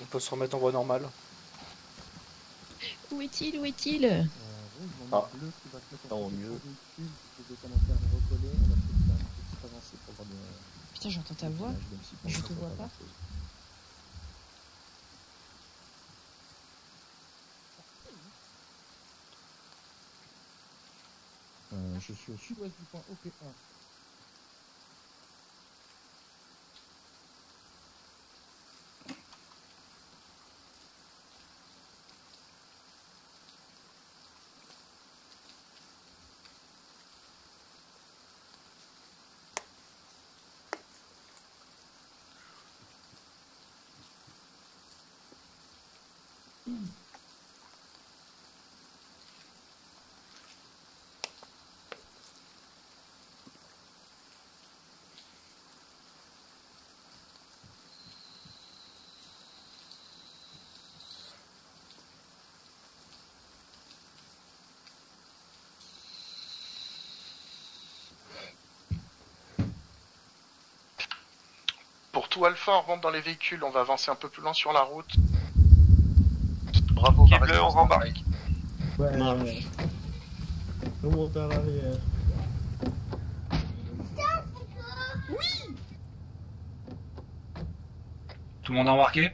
On peut se remettre en voie normale. Où est-il Où est-il? Euh, Ah. en mieux. de- Putain, j'entends ta voix. Je te vois pas. Euh, je suis au sud-ouest du point OP1. Tout Alpha, on rentre dans les véhicules, on va avancer un peu plus loin sur la route. Bravo, Qui va bleu, on rembarque. Ouais, ouais. Remonte à l'arrière. Tout le monde a embarqué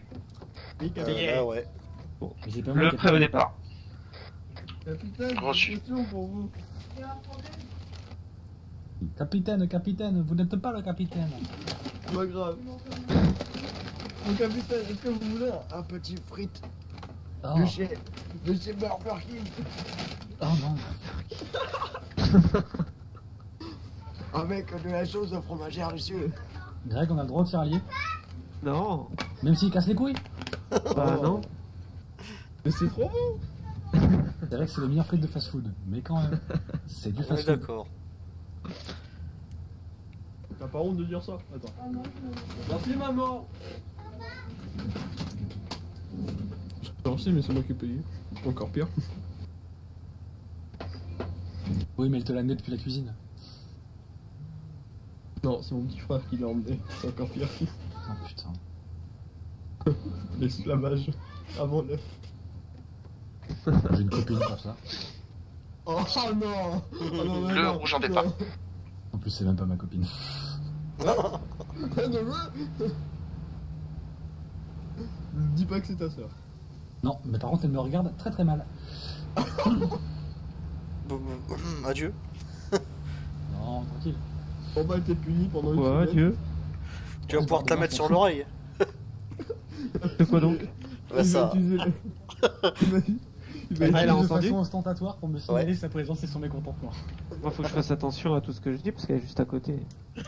Oui, Euh, ouais. Bon, pas Le prêt au départ. Capitaine, Reçu. j'ai une question pour vous. Capitaine, capitaine, vous n'êtes pas le capitaine. Pas grave. Mon capitaine, est-ce que vous voulez un petit frite Oh, de chez, de chez Burger King oh non. Avec de la sauce fromagère dessus Greg, on a le droit de faire allier Non, Même s'il casse les couilles bah non. Mais c'est trop bon C'est vrai que c'est les meilleurs frites de fast food, mais quand même, c'est du On est fast food. d'accord. Pas honte de dire ça Attends. Merci maman Merci mais c'est moi qui ai payé. Encore pire. Oui, mais elle te l'a amené depuis la cuisine. Non, c'est mon petit frère qui l'a emmené. C'est encore pire. Oh putain. L'esclavage. Avant l'œuf. J'ai une copine pour ça. Oh non oh, non, non, non. rouge en départ. En plus, c'est même pas ma copine. Non, non. Dis pas que c'est ta soeur. Non, mais par contre, elle me regarde très très mal. Bon, bon, Adieu. Non, tranquille. On va être puni pendant une Quoi, semaine. Dieu Tu vas pouvoir te la mettre sur l'oreille. De quoi donc Bah, Il ça. va utiliser le- Il va- Ah, elle a utiliser- de entendu façon ostentatoire pour me signaler sa présence et son mécontentement. Moi, faut que je fasse attention à tout ce que je dis parce qu'elle est juste à côté.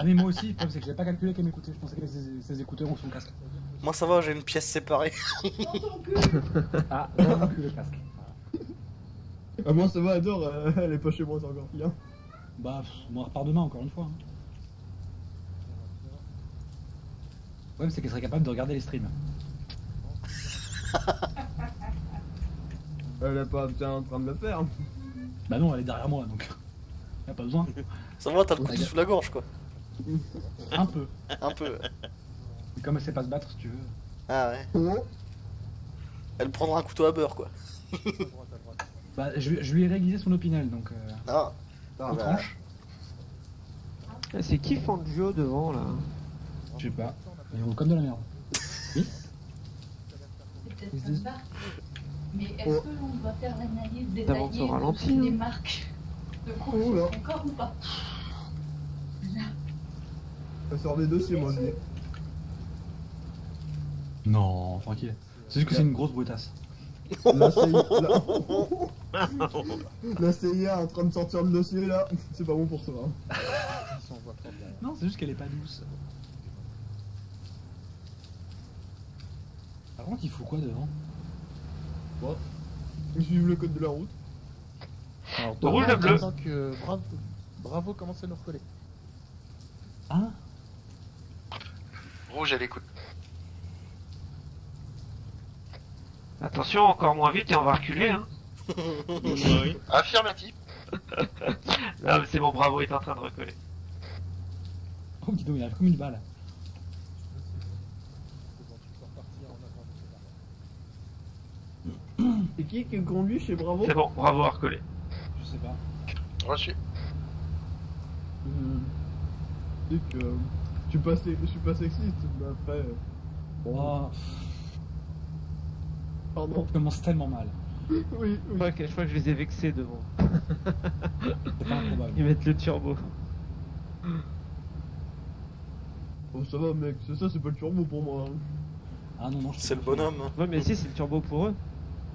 Ah, mais moi aussi, le problème c'est que j'ai pas calculé qu'elle m'écoutait. Je pensais qu'elle avait ses, ses écouteurs ou son casque. Moi, ça va, j'ai une pièce séparée. Ah, dans mon cul le casque. Ah, moi ça va, adore, euh, elle est pas chez moi, c'est encore pire. Bah, en repart demain encore une fois. hein. Le problème c'est qu'elle serait capable de regarder les streams. Elle est pas bien en train de le faire. Bah non, elle est derrière moi donc. Y'a pas besoin. Ça va, t'as le couteau sous la gorge, quoi. Un peu. Un peu. Mais comme elle sait pas se battre, si tu veux. Ah ouais. Oh. Elle prendra un couteau à beurre, quoi. Bah, je, lui- je lui ai réguisé son opinel donc. Euh, Ah. on Ah, bah, tranche. Ah, C'est qui Fangio devant là? Je sais pas. Il roule comme de la merde. C'est peut-être sympa. Mais est-ce Oh. qu'on va faire l'analyse détaillée de- des marques de Oh course là. encore ou pas? Elle sort des dossiers, moi aussi. Non, tranquille. C'est juste que c'est une grosse brutasse. La CIA, la... la CIA en train de sortir le dossier là, c'est pas bon pour toi. hein. Non, c'est juste qu'elle est pas douce. Par contre, il faut quoi devant Ils suivent le code de la route. Alors, rouge, le bleu. que bravo, bravo commencez à nous recoller. Hein? Rouge à l'écoute. Attention, encore moins vite et on va reculer. Hein. Affirmatif. non, mais c'est bon, bravo, il est en train de recoller. Oh, dis donc, il arrive comme une balle. C'est qui qui conduit chez Bravo C'est bon, Bravo à recollé. Je sais pas. Reçu. Mmh. Donc. Euh, je suis pas, sé- je suis pas sexiste, mais après. Bon, Oh, pardon. ça commence tellement mal. Oui, oui. Je crois, que, je crois que je les ai vexés devant. C'est pas improbable. Ils mettent le turbo. Bon, ça va, mec, c'est ça, c'est pas le turbo pour moi. hein. Ah non, non, je C'est le bonhomme. hein. Ouais, mais si, c'est le turbo pour eux.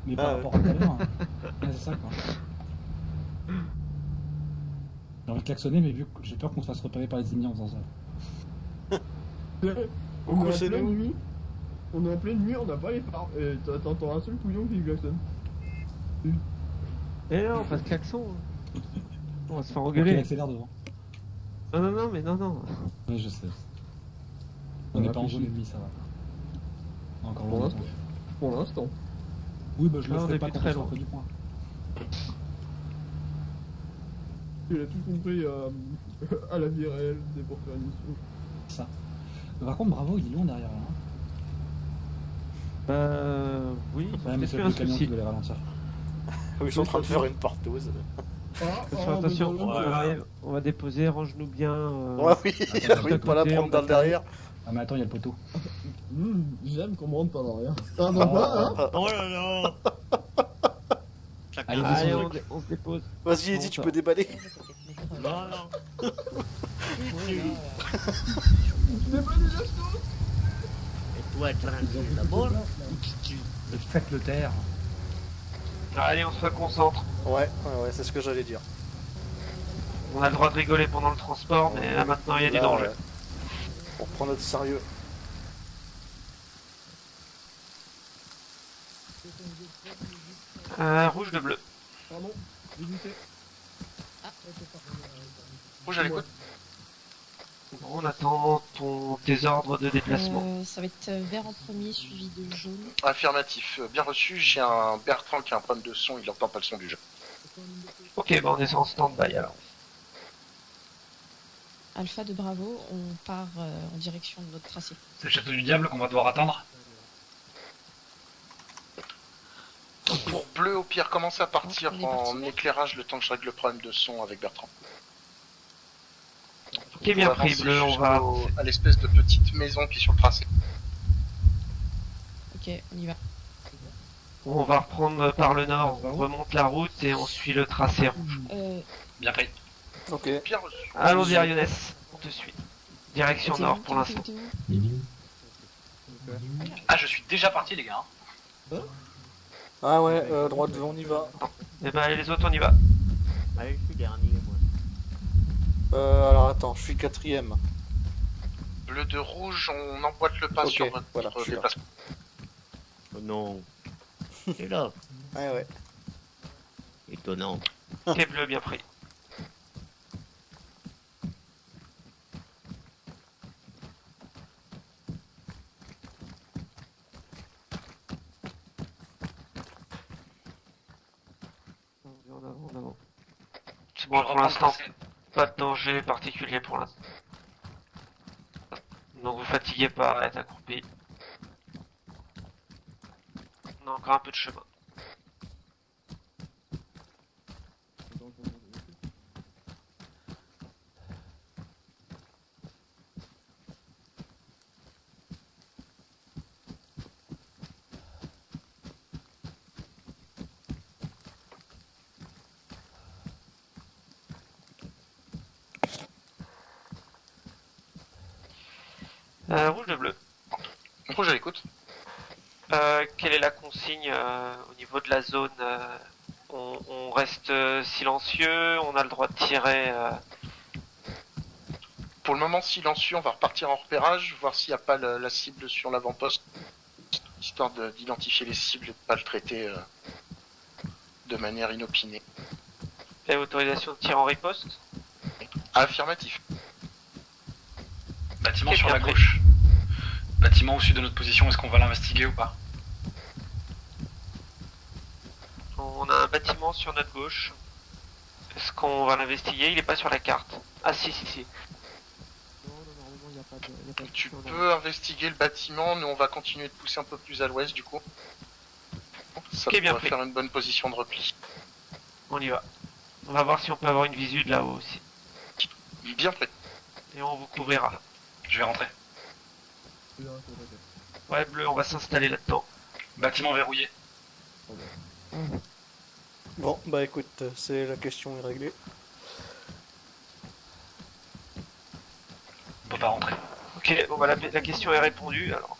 Mais Ah par ouais. rapport à tout à l'heure. hein. Ouais, c'est ça quoi. J'ai envie de klaxonner, mais vu que j'ai peur qu'on se fasse repérer par les ennemis en faisant ça. On est pleine nuit. On est en pleine nuit, on n'a pas les phares. Et t'as- t'entends un seul couillon qui klaxonne. Eh non, pas de klaxon. hein. On va se faire engueuler. accélère devant. Non, non, non, mais non, non. Oui, je sais. On n'est pas en zone ennemie, ça va. Encore Pour loin. l'instant. Pour l'instant. Oui, bah je le ferai pas quand très loin. du point. Il a tout compris euh, à la vie réelle, c'est pour faire une mission. Par contre, bravo, il est loin derrière là. hein. Bah. Oui, Ouais, mais c'est un le camion qui souci. doit les ralentir. Ils sont en train de faire une partose. Ah, Attention, ah, attention, mais on arrive, on va déposer, range-nous bien. euh, Ouais, oui, Attends, oui, pas la prendre dans le derrière. Ah, mais attends, il y a le poteau. Mmh, J'aime qu'on me rentre par derrière. Ah, non, pas, hein Ah, Oh là là Allez, on, dé- on se dépose. Vas-y, Eddie, tu peux déballer. Non, non. Je n'ai pas déjà chaud Et toi, tranquille d'abord. Faites le terre. Allez, on se concentre. Ouais, ouais, ouais, c'est ce que j'allais dire. On a le droit de rigoler pendant le transport, mais là, maintenant il y a du Là, danger. ouais. On prend notre sérieux. Euh, rouge de bleu. Pardon. Rouge à l'écoute. On attend ton, tes ordres de déplacement. Euh, ça va être euh, vert en premier, suivi de jaune. Affirmatif. Euh, Bien reçu. J'ai un Bertrand qui a un problème de son. Il entend pas le son du jeu. Ok, bah on est en stand-by alors. Alpha de Bravo, on part euh, en direction de notre tracé. C'est le château du diable qu'on va devoir attendre. Pour bleu, au pire, commencez à partir en éclairage le temps que je règle le problème de son avec Bertrand. Ok, bien pris, bleu, on va à l'espèce de petite maison qui est sur le tracé. Ok, on y va. On va reprendre par le nord, on remonte la route et on suit le tracé rouge. Euh, Bien pris. Ok. Allons-y, Arionès, on te suit. Direction nord pour l'instant. Ah, je suis déjà parti, les gars. Ah ouais, euh, droite devant, on y va. Et bah les autres, on y va. Allez, je suis dernier. Euh, alors attends, je suis quatrième. Bleu de rouge, on emboîte le pas sur votre voilà, déplacement. Oh non. C'est là. Ouais, ouais. Étonnant. Ok, bleu, bien pris. En avant, en avant. C'est bon, pour l'instant, pas de danger particulier pour l'instant. Donc vous fatiguez pas, être accroupi. On a encore un peu de chemin. Euh, rouge de bleu. Rouge à l'écoute. Euh, quelle est la consigne euh, au niveau de la zone euh, on, on reste silencieux, on a le droit de tirer. euh, Pour le moment silencieux, on va repartir en repérage, voir s'il n'y a pas le- la cible sur l'avant-poste, histoire de- d'identifier les cibles et de pas le traiter euh, de manière inopinée. et autorisation de tir en riposte? Affirmatif. Bâtiment sur la pris. gauche. Bâtiment au sud de notre position, est-ce qu'on va l'investiguer ou pas On a un bâtiment sur notre gauche. Est-ce qu'on va l'investiguer? Il est pas sur la carte. Ah si si si. Non, non, normalement, il n'y a pas de. y a pas de Tu peux investiguer le bâtiment, nous on va continuer de pousser un peu plus à l'ouest du coup. Ça Ok, bien faire une bonne position de repli. On y va. On va voir si on peut avoir une visu de là-haut aussi. Bien prêt. Et on vous couvrira. Je vais rentrer. Ouais, bleu, on va s'installer là-dedans. Bâtiment verrouillé. Bon, bah écoute, c'est la question est réglée. On peut pas rentrer. Ok, bon bah la, la question est répondue alors.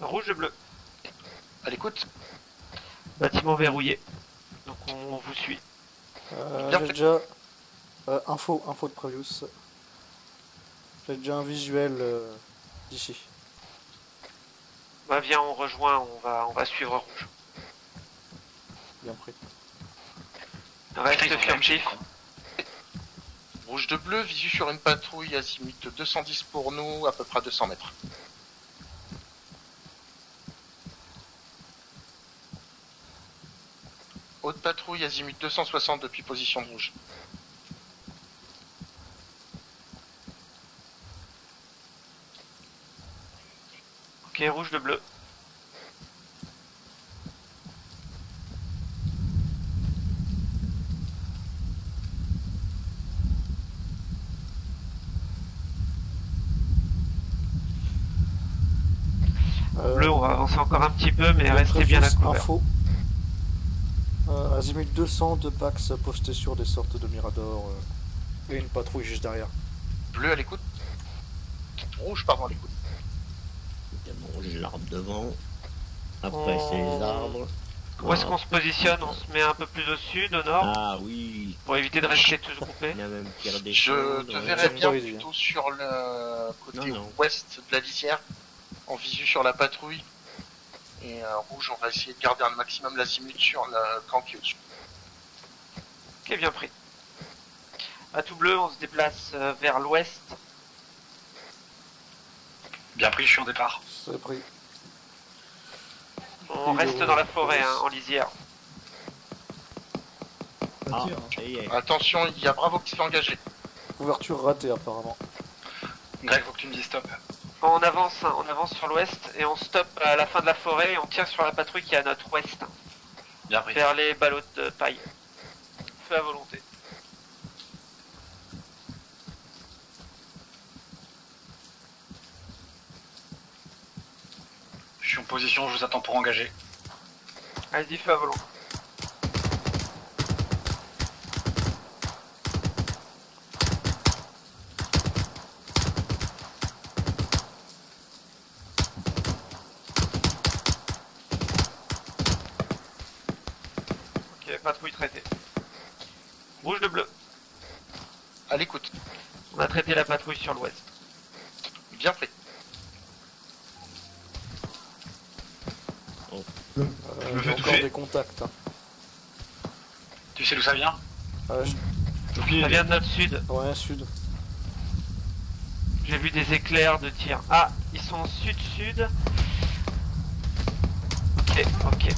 Rouge et bleu. À l'écoute. Bâtiment verrouillé. Donc on vous suit. Euh, Bien j'ai fait. déjà euh, info, info de Previous. J'ai déjà un visuel euh, d'ici. Bah viens, on rejoint, on va, on va suivre rouge. Bien pris. Reste furtif. chier, Rouge de bleu, visu sur une patrouille azimut 210 pour nous, à peu près à 200 mètres. Haute patrouille azimut 260 depuis position de rouge. Ok, rouge de bleu. Euh, Bleu, on va avancer encore un petit peu, mais restez bien à couvert. Info. Euh, Azimut 200, deux Pax postés sur des sortes de miradors. euh, et une patrouille juste derrière. Bleu à l'écoute. Rouge, pardon, à l'écoute. L'arbre devant. Après, Oh. c'est les arbres. Où est-ce qu'on se positionne? On se met un peu plus au sud, au nord, Ah oui, pour éviter de rester tous groupés. il y a même Pierre des Je te verrais bien plutôt sur le côté Non, non. ouest de la lisière, en visu sur la patrouille. Et euh, rouge, on va essayer de garder un maximum l'azimut sur le camp qui est au-dessus. Ok, bien pris. À tout bleu, on se déplace euh, vers l'ouest. Bien pris, je suis en départ. C'est pris. On Et reste dans la forêt, hein, en lisière. Ah, est. Attention, il y a Bravo qui s'est engagé. Couverture ratée apparemment. Greg, faut que tu me dises stop. On avance, hein, on avance sur l'ouest et on stoppe à la fin de la forêt et on tire sur la patrouille qui est à notre ouest, Bien pris. vers les ballots de paille. Feu à volonté. Suis en position, je vous attends pour engager. Allez-y, feu à volonté. Ok, patrouille traitée. Rouge de bleu. À l'écoute. On a traité la patrouille sur l'ouest. Bien fait. Euh, me fais toucher. des contacts. hein. Tu sais d'où ça vient? Euh, je- Ça vient de notre sud. Ouais, sud. J'ai vu des éclairs de tir. Ah, ils sont sud-sud. Ok, ok.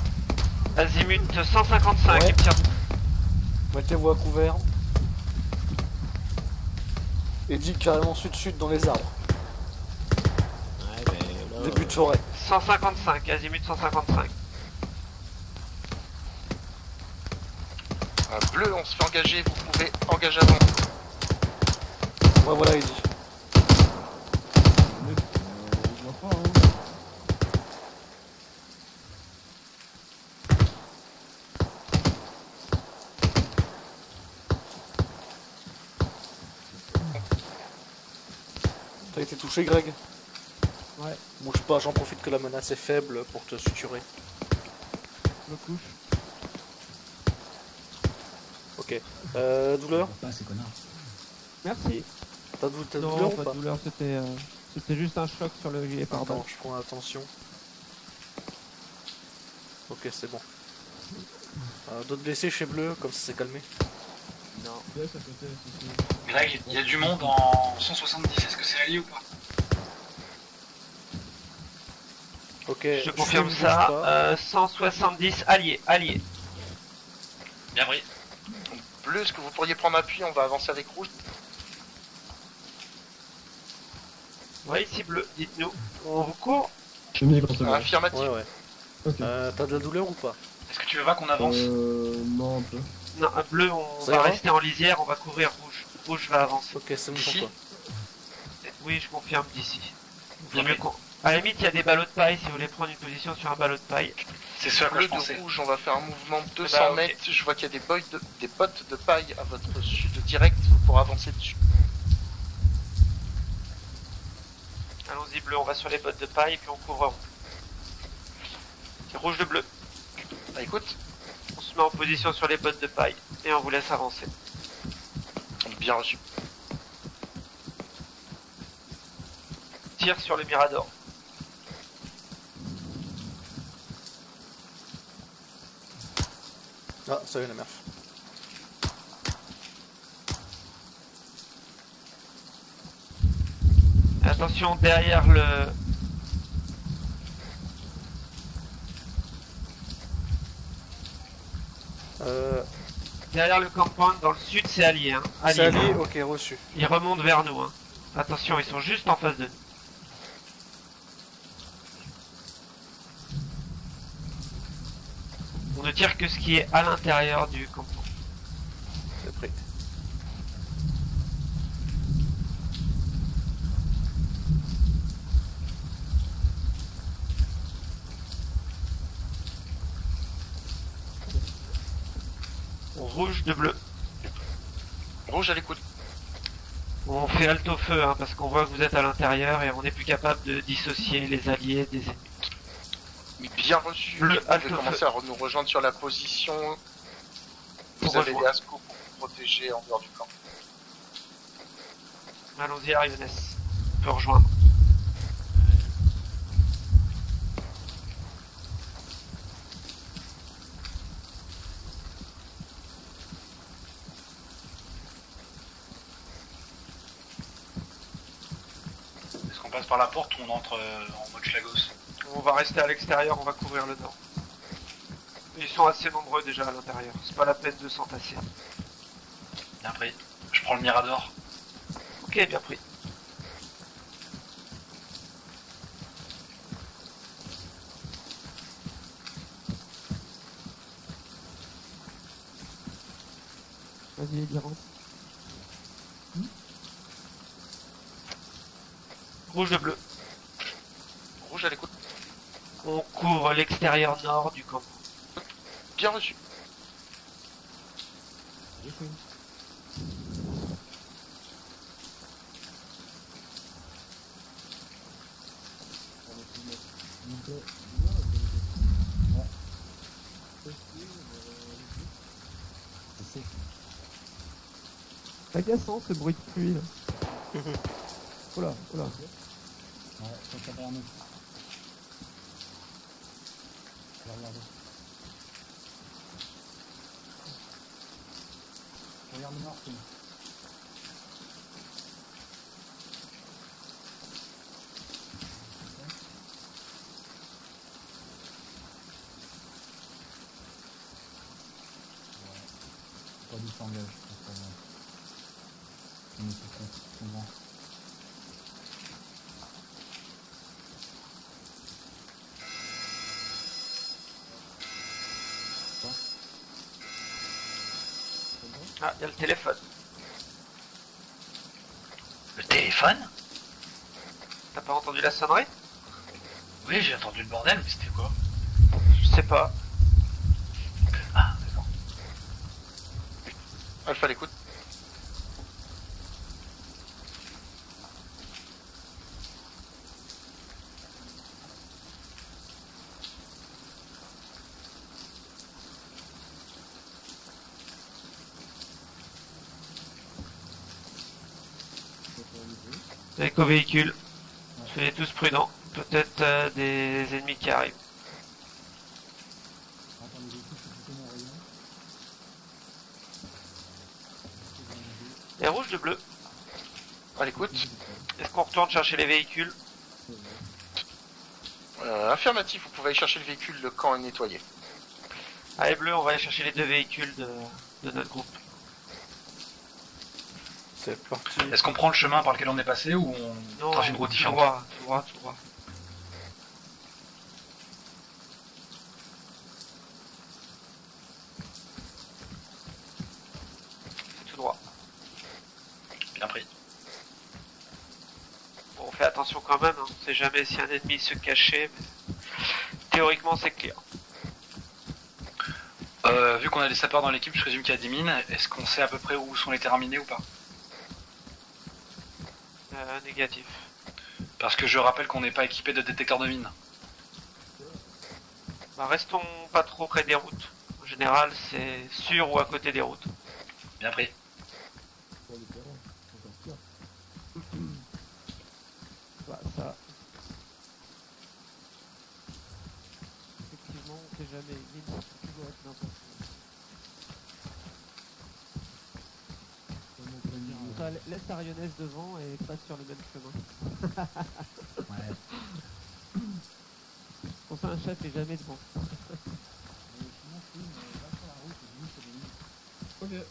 Azimut 155, Ouais. Mettez-vous à couvert. Et dit carrément sud-sud dans les arbres. Ouais, ben, là, Début de forêt. 155, azimut 155. Euh, bleu, on se fait engager, vous pouvez engager avant. Ouais, voilà, il dit. T'as été touché, Greg? Ouais. Bouge pas, j'en profite que la menace est faible pour te suturer. Je me couche. Ok. Euh, douleur Pas ces connards. Merci. T'as dou t'as Non, douleur ou pas pas de douleur, c'était euh, c'était juste un choc sur le gilet pare Attends, je prends attention. Ok, c'est bon. Euh, D'autres blessés chez Bleu, comme ça s'est calmé Non. Greg, il y a du monde en 170, est-ce que c'est allié ou pas? Ok. Je confirme ça. pas. Euh, 170 alliés, alliés. Bien pris. Bleu, est-ce que vous pourriez prendre appui On va avancer avec rouge. Ouais, ici bleu, dites-nous. On vous court Je me dis se voit. Affirmatif. Ouais. Euh, T'as de la douleur ou pas Est-ce que tu veux pas qu'on avance Euh, non, un peu. Non, un bleu, on Ça va ira rester en lisière, on va couvrir rouge. Rouge va avancer. Ok, c'est bon pour Ici toi. Oui, je confirme d'ici. Bien Vaut mieux fait. qu'on- À la limite, il y a des ballots de paille si vous voulez prendre une position sur un ballot de paille. C'est quoi Bleu de rouge, on va faire un mouvement de 200 Bah, mètres. Je vois qu'il y a des, boys de- des bottes de paille à votre sud direct pour avancer dessus. Allons-y, bleu, on va sur les bottes de paille et puis on couvre rouge. Rouge de bleu. Ah, écoute, On se met en position sur les bottes de paille et on vous laisse avancer. bien reçu. Tire sur le Mirador. Ah, ça y est, la merf. Attention derrière le. Euh, Derrière le campement, dans le sud, c'est allié. Hein. allié, ok, reçu. Ils remontent vers nous. Hein. Attention, ils sont juste en face de nous. Que ce qui est à l'intérieur du campement. C'est pris. Rouge de bleu. Rouge à l'écoute. On fait alto feu hein, parce qu'on voit que vous êtes à l'intérieur et on n'est plus capable de dissocier les alliés des ennemis. Bien reçu. Pouvez commencer à nous rejoindre sur la position. Vous Pour avez les ascos pour vous protéger en dehors du camp. Allons-y, Ariones. On peut rejoindre. Est-ce qu'on passe par la porte ou on entre euh, en mode schlagos? On va rester à l'extérieur, on va couvrir le nord. Ils sont assez nombreux déjà à l'intérieur. C'est pas la peine de s'entasser. Bien pris. Je prends le Mirador. Ok, bien pris. Vas-y, Liran. Rouge de bleu. Rouge à l'écoute. L'extérieur nord du camp. Bien reçu. C'est agaçant ce bruit de pluie là. Oula, oula. Ouais, ça ça va en nous. Je vais regarder. Je regarde le nord, c'est bon. Pas du s'engage, c'est pas grave. On est sur compte, c'est bon. Ah, il y a le téléphone. Le téléphone? T'as pas entendu la sonnerie? Oui, j'ai entendu le bordel, mais c'était quoi? Je sais pas. Ah, d'accord. Alpha à Éco-véhicule. Soyez tous prudents. Peut-être euh, des ennemis qui arrivent. Et rouge de bleu. À l'écoute. Est-ce qu'on retourne chercher les véhicules? Euh, affirmatif, vous pouvez aller chercher le véhicule, le camp est nettoyé. Allez bleu, on va aller chercher les deux véhicules de, de notre groupe. Est-ce qu'on prend le chemin par lequel on est passé ou on trace une route différente Droit, droit, droit. Tout droit. Bien pris. Bon, on fait attention quand même, hein. on sait jamais si un ennemi se cachait. Mais... Théoriquement, c'est clair. Euh, vu qu'on a des sapeurs dans l'équipe, je résume qu'il y a des mines. Est-ce qu'on sait à peu près où sont les terminés ou pas? Négatif. Parce que je rappelle qu'on n'est pas équipé de détecteurs de mines. Bah, restons pas trop près des routes. En général, c'est sur ou à côté des routes. Bien pris. Bah, ça. Effectivement, on sait jamais. Mine, ça peut toujours être n'importe où. Tellement Ça, la- laisse Arionnaise devant et passe sur le même chemin. Ouais. Pour ça, un chef est jamais devant. Mais sinon, je suis, mais là, sur la route, j'ai vu, c'est des mines. Ok.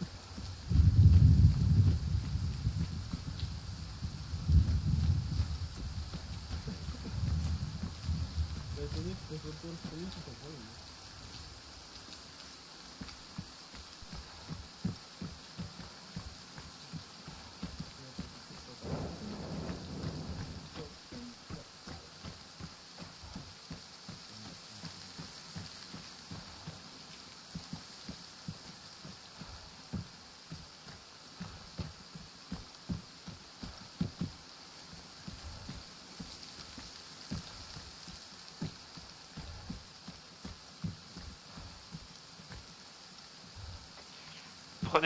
T'as étonné que t'as fait le premier, c'est ton problème.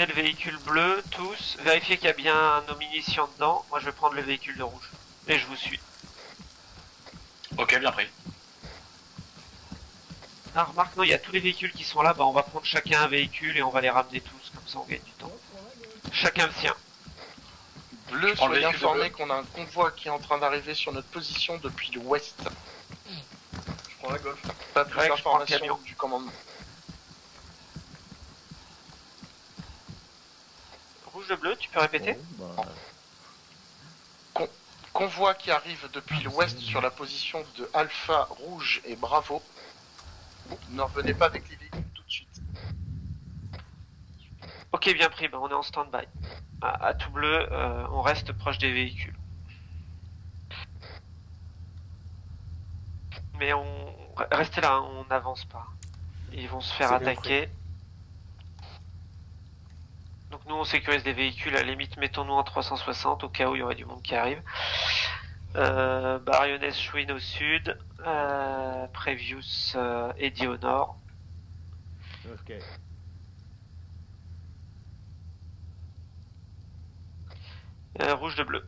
Prenez le véhicule bleu, tous. Vérifiez qu'il y a bien nos munitions dedans. Moi, je vais prendre le véhicule de rouge. Et je vous suis. Ok, bien pris. Ah, remarque, non, il y a tous les véhicules qui sont là. Bah, on va prendre chacun un véhicule et on va les ramener tous. Comme ça, on gagne du temps. Chacun le sien. Bleu, soyez informé qu'on a un convoi qui est en train d'arriver sur notre position depuis l'ouest. Je prends la golf. Pas plus Greg, je prends le d'informations camion. du commandement. Rouge de bleu, tu peux répéter Bon, bah, Convoi qui arrive depuis l'ouest sur la position de Alpha, Rouge et Bravo. Ne revenez pas avec les véhicules tout de suite. Ok, bien pris. Bah, on est en stand-by. À, à tout bleu, euh, on reste proche des véhicules. Mais on restez là, hein, on n'avance pas. Ils vont se faire attaquer. Nous on sécurise des véhicules, à la limite mettons-nous en 360 au cas où il y aurait du monde qui arrive. Euh, Barioness Schwinn au sud, euh, Previous euh, Eddy au nord. Euh, rouge de bleu.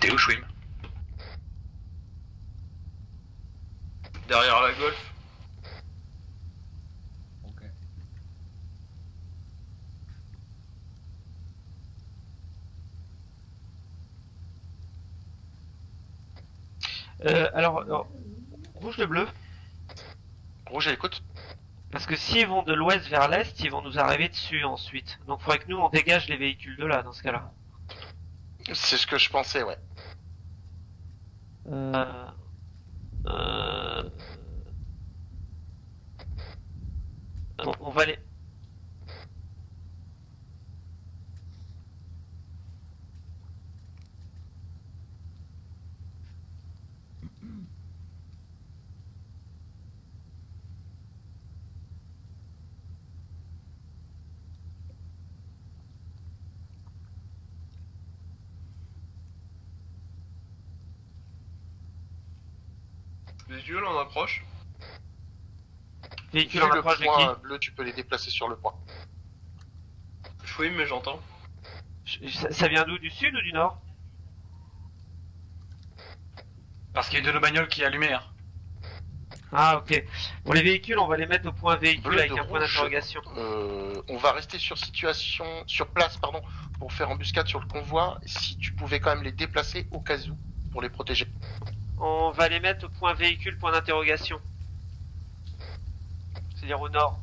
T'es où, Schwim Golf. Ok. Euh, alors, alors, rouge de bleu. Rouge à l'écoute. Parce que s'ils vont de l'ouest vers l'est, ils vont nous arriver dessus ensuite. Donc faudrait que nous on dégage les véhicules de là dans ce cas-là. C'est ce que je pensais, ouais. Euh, Euh... Euh... On, on va les... Visuel, on approche. Véhicule en le approche de point bleu, tu peux les déplacer sur le point. Schwim, mais j'entends. ça, ça vient d'où Du sud ou du nord? Parce qu'il y a une de nos bagnoles qui est allumée. Hein. Ah ok. Pour les véhicules, on va les mettre au point véhicule Bleu avec un point d'interrogation. Euh, on va rester sur situation, sur place, pardon, pour faire embuscade sur le convoi. Si tu pouvais quand même les déplacer au cas où pour les protéger. On va les mettre au point véhicule, point d'interrogation. C'est-à-dire au nord.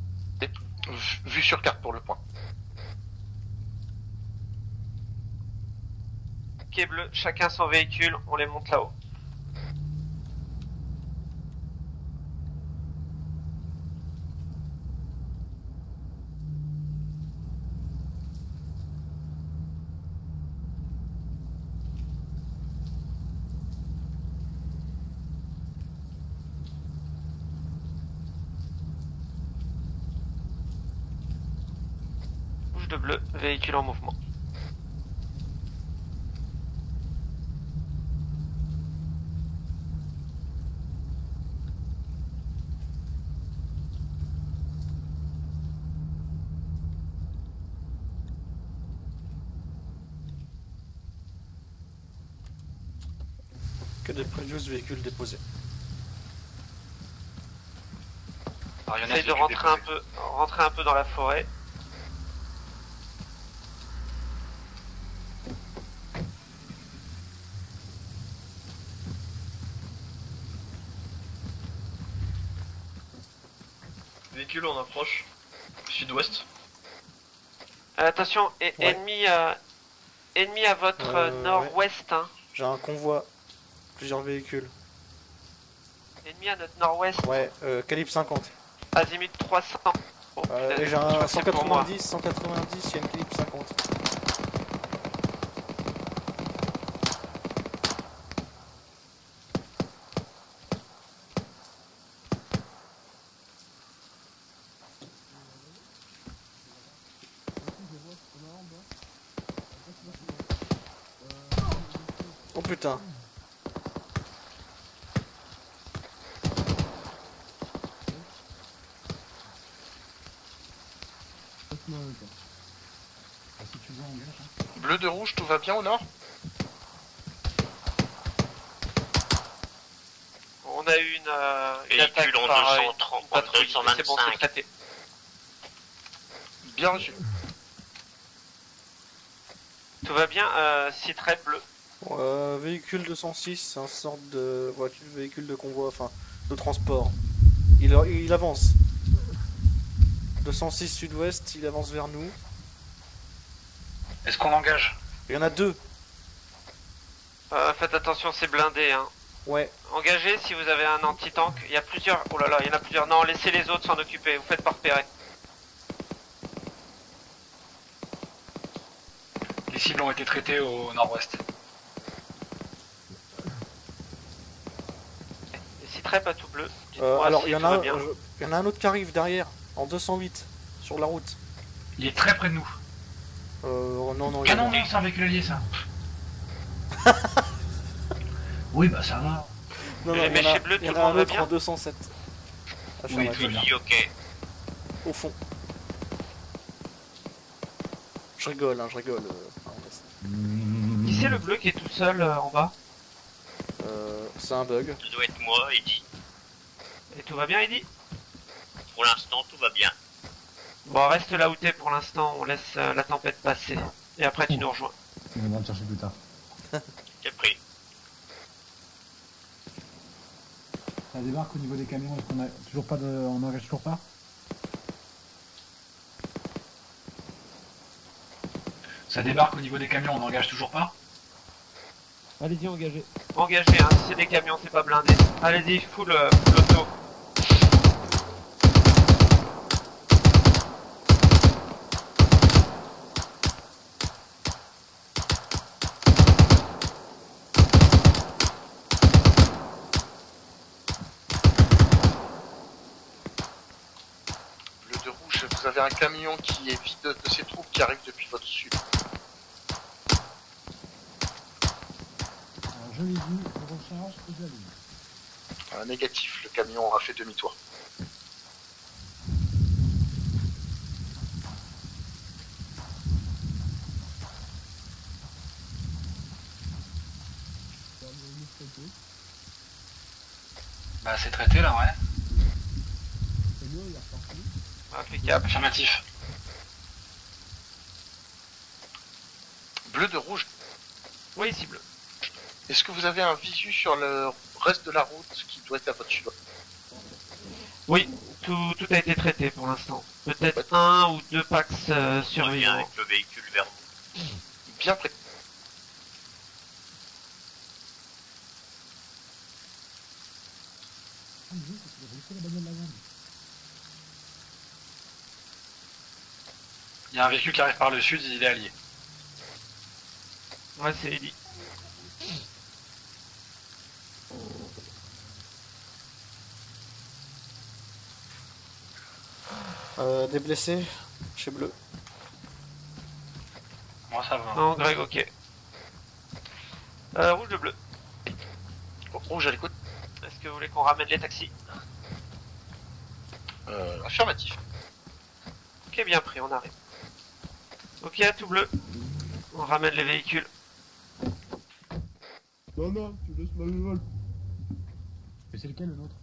Vu sur carte pour le point. Ok bleu, chacun son véhicule, on les monte là-haut. De bleu, véhicule en mouvement. Que des previous véhicules déposés. Essaye de rentrer un peu, rentrer un peu dans la forêt. Véhicule en approche. Sud-ouest. Euh, attention, et- Ouais. ennemi, euh, ennemi à votre euh, nord-ouest. hein. J'ai un convoi, plusieurs véhicules. Ennemi à notre nord-ouest. Ouais, euh, calibre 50. Azimut 300. Oh, j'ai un crois que c'est pour moi. 190, 190, il y a une calibre 50. Oh putain. Laisse-moi le temps. Ah, si tu veux, on gâche. Hein. Bleu de rouge, tout va bien au nord? On a eu une, euh, une Véhicule attaque en par euh, 230, une patrouille. en C'est bon, c'est 225. traité. Bien reçu. Tout va bien, euh, Citrette bleu. Euh, véhicule 206, c'est un sorte de voiture, véhicule de convoi, enfin de transport. Il, il avance. 206 sud-ouest, il avance vers nous. Qu'on engage Il y en a deux. Euh, faites attention, c'est blindé. Hein. Ouais. Engagez si vous avez un anti-tank. Il y a plusieurs. Oh là là, il y en a plusieurs. Non, laissez les autres s'en occuper. Vous faites pas repérer. Les cibles ont été traitées au nord-ouest. Et Citrette pas tout bleu. Euh, alors si il y en a, euh, il y en a un autre qui arrive derrière, en 208, sur la route. Il est très près de nous. Euh, non, non, il y Ah en a- non, mais c'est un véhicule allié ça. oui, bah ça va. non, non, il y en tout le monde va bien en 207. Oui, Affirmatif. tout va bien. Oui, ok. Au fond. Je rigole, hein, je rigole. euh. Qui c'est le bleu qui est tout seul euh, en bas? Euh, c'est un bug. Ça doit être moi, Eddie. Et tout va bien, Eddy Pour l'instant, tout va bien. Bon, reste là où t'es pour l'instant. On laisse euh, la tempête passer. Et après, tu nous rejoins. On viendra te chercher plus tard. J'ai pris. Ça débarque au niveau des camions. Est-ce qu'on a toujours pas de. On engage toujours pas? Ça débarque au niveau des camions, on n'engage toujours pas? Allez-y, engagez. Engagez, hein. Si c'est des camions, c'est pas blindé. Allez-y, full, euh, full auto. Bleu de rouge, vous avez un camion qui est vide de ses troupes qui arrive depuis votre sud. Alors je l'ai dit, recharge et j'allume. Un négatif, le camion a fait demi-tour. Bah c'est traité là, ouais. Impeccable. Affirmatif. Bleu de rouge. Oui, c'est bleu. Est-ce que vous avez un visu sur le reste de la route qui doit être à votre sud Oui, tout, tout a été traité pour l'instant. Peut-être un ou deux packs euh, survivants. avec le véhicule vers vous. Bien prêt. Il y a un véhicule qui arrive par le sud, il est allié. Ouais, c'est Eddie. Euh, des blessés chez Bleu. Moi ça va. Non, Greg, ok. Euh, rouge de bleu. Rouge à l'écoute. Est-ce que vous voulez qu'on ramène les taxis? Euh, affirmatif. Ok, bien pris, on arrive. Ok, à tout bleu. On ramène les véhicules. Non, non, tu laisses ma vol. Mais c'est lequel le nôtre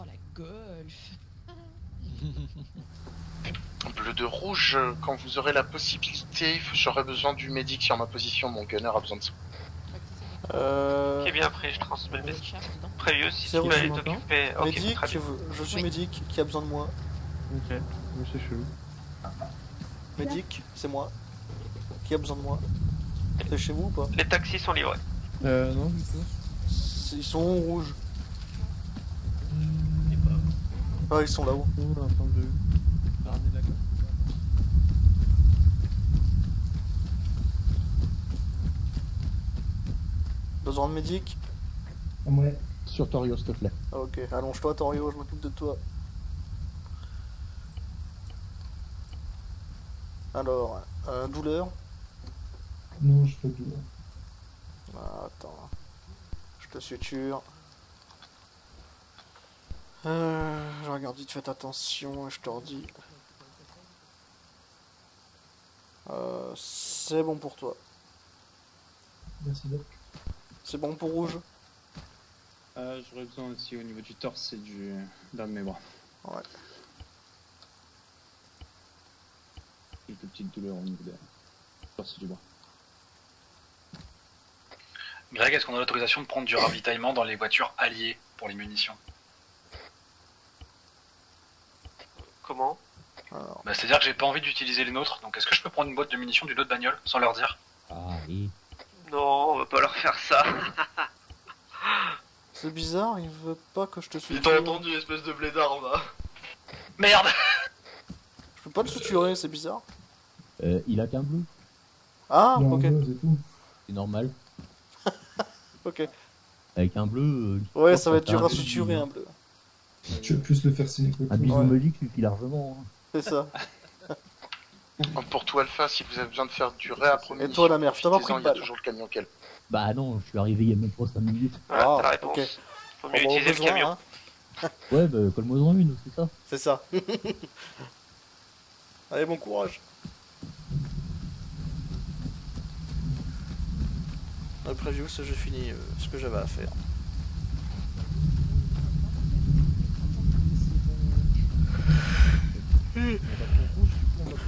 Oh la golf. Bleu euh, quand vous aurez la possibilité, j'aurai besoin du médic sur ma position, mon gunner a besoin de ça. Euh... Ok, bien pris, je transmets le message. Prévieux, si tu Zéro, veux tu aller m'entends t'occuper. Ok, Médic, très bien. je, je suis Oui. Médic, qui a besoin de moi Ok, mais c'est chelou. Médic, c'est moi. Qui a besoin de moi C'est chez vous ou pas Les taxis sont livrés. Euh, non, du tout. C'est- Ils sont en rouge. Ah, ils sont là-haut. Oh, un temps de. Ramener la gomme. Besoin de médic Ouais. Sur Torio, s'il te plaît. Ah, Ok, allonge-toi, Torio, je m'occupe de toi. Alors, euh, douleur Non, je peux plus. Ah, Attends. Je te suture. Euh, je regarde vite, faites attention et je te redis. Euh, c'est bon pour toi. Merci, Doc. C'est bon pour rouge Euh, J'aurais besoin aussi au niveau du torse et du d'un de mes bras. Ouais. Quelques petites douleurs au niveau du torse et du bras. Greg, est-ce qu'on a l'autorisation de prendre du ravitaillement dans les voitures alliées pour les munitions? Comment? Alors, bah, C'est-à-dire que j'ai pas envie d'utiliser les nôtres, donc est-ce que je peux prendre une boîte de munitions d'une autre bagnole sans leur dire? Ah oui. Non, on va pas leur faire ça. c'est bizarre, il veut pas que je te J'ai suture. entendu, espèce de blédard bas. Merde Je peux pas le suturer, c'est bizarre. Euh, il a qu'un bleu. Ah, Non, ok, c'est tout. C'est normal. ok. Avec un bleu. euh, Ouais, ça va que être dur un à bleu, suturer il- un bleu. Tu veux plus le faire signer Un bisou Ouais. magique suffit largement. hein. C'est ça. Pour tout Alpha, si vous avez besoin de faire du réappro Et toi, la mère, je t'en pris profitez-en, de il y a balle. toujours le camion qu'elle. Bah non, je suis arrivé il y a même pas 5 minutes. Ah, t'as la réponse. ok. Faut On mieux utiliser le camion. hein. Ouais, bah colle-moi en une, c'est ça. C'est ça. Allez, bon courage. Après Vius, j'ai fini euh, ce que j'avais à faire.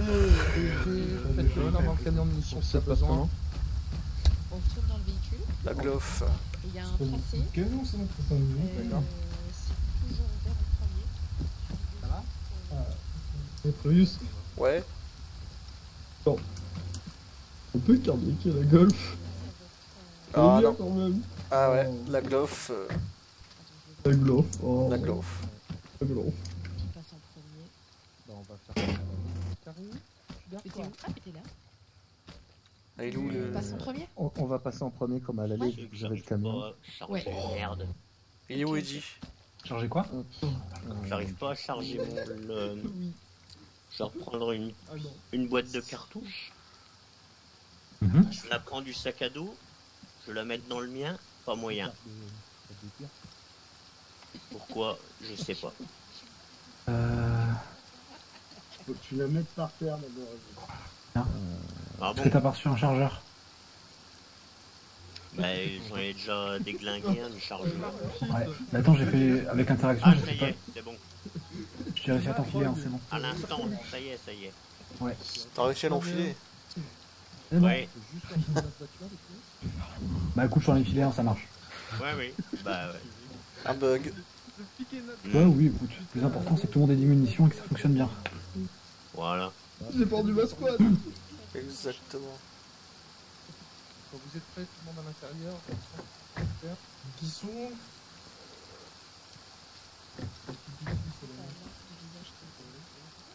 Faites-le le camion de mission si besoin. On retourne dans le véhicule. La glof. et Il y a un tracé. C'est bon, c'est pas Euh, D'accord. c'est toujours ouvert au premier. Ça va Et Previous, Ouais. on peut cardiaquer la golf. Ah, bien non. quand même. Ah ouais, Oh. la glof. euh, La glof. Oh. la glof. La glof. Qui passe en premier. Bah, on va faire ça. Carré Ah, mais t'es là. Ah, il est où le. Passe en premier? On, on va passer en premier comme à l'aller, Ouais. vu que j'avais le camion. Charger Ouais. merde. Il est où Eddie Charger quoi? J'arrive pas à charger mon. Le... Je vais reprendre une, une boîte de cartouches. Mhm. Je la prends du sac à dos. Je la mets dans le mien. Pas moyen. Pourquoi? Je sais pas. Euh... Faut que tu la mettes par terre d'abord. Ah Est-ce bon que t'as pas reçu un chargeur Bah, j'en ai déjà déglingué un chargeur. Ouais. Mais attends, j'ai fait avec interaction, Ah, j'ai ça y pas. est, c'est bon. J'ai réussi à t'enfiler, hein, c'est bon. À l'instant, ça y est, ça y est. Ouais. T'as réussi à l'enfiler bon. Ouais, Bah écoute, j'en ai filé un, ça marche. ouais, oui. Bah, ouais. Un bug. Ouais, oui, écoute. Le plus important, c'est que tout le monde ait des munitions et que ça fonctionne bien. Voilà. J'ai perdu ma squad. Exactement. Quand vous êtes prêts, tout le monde à l'intérieur. Qui sont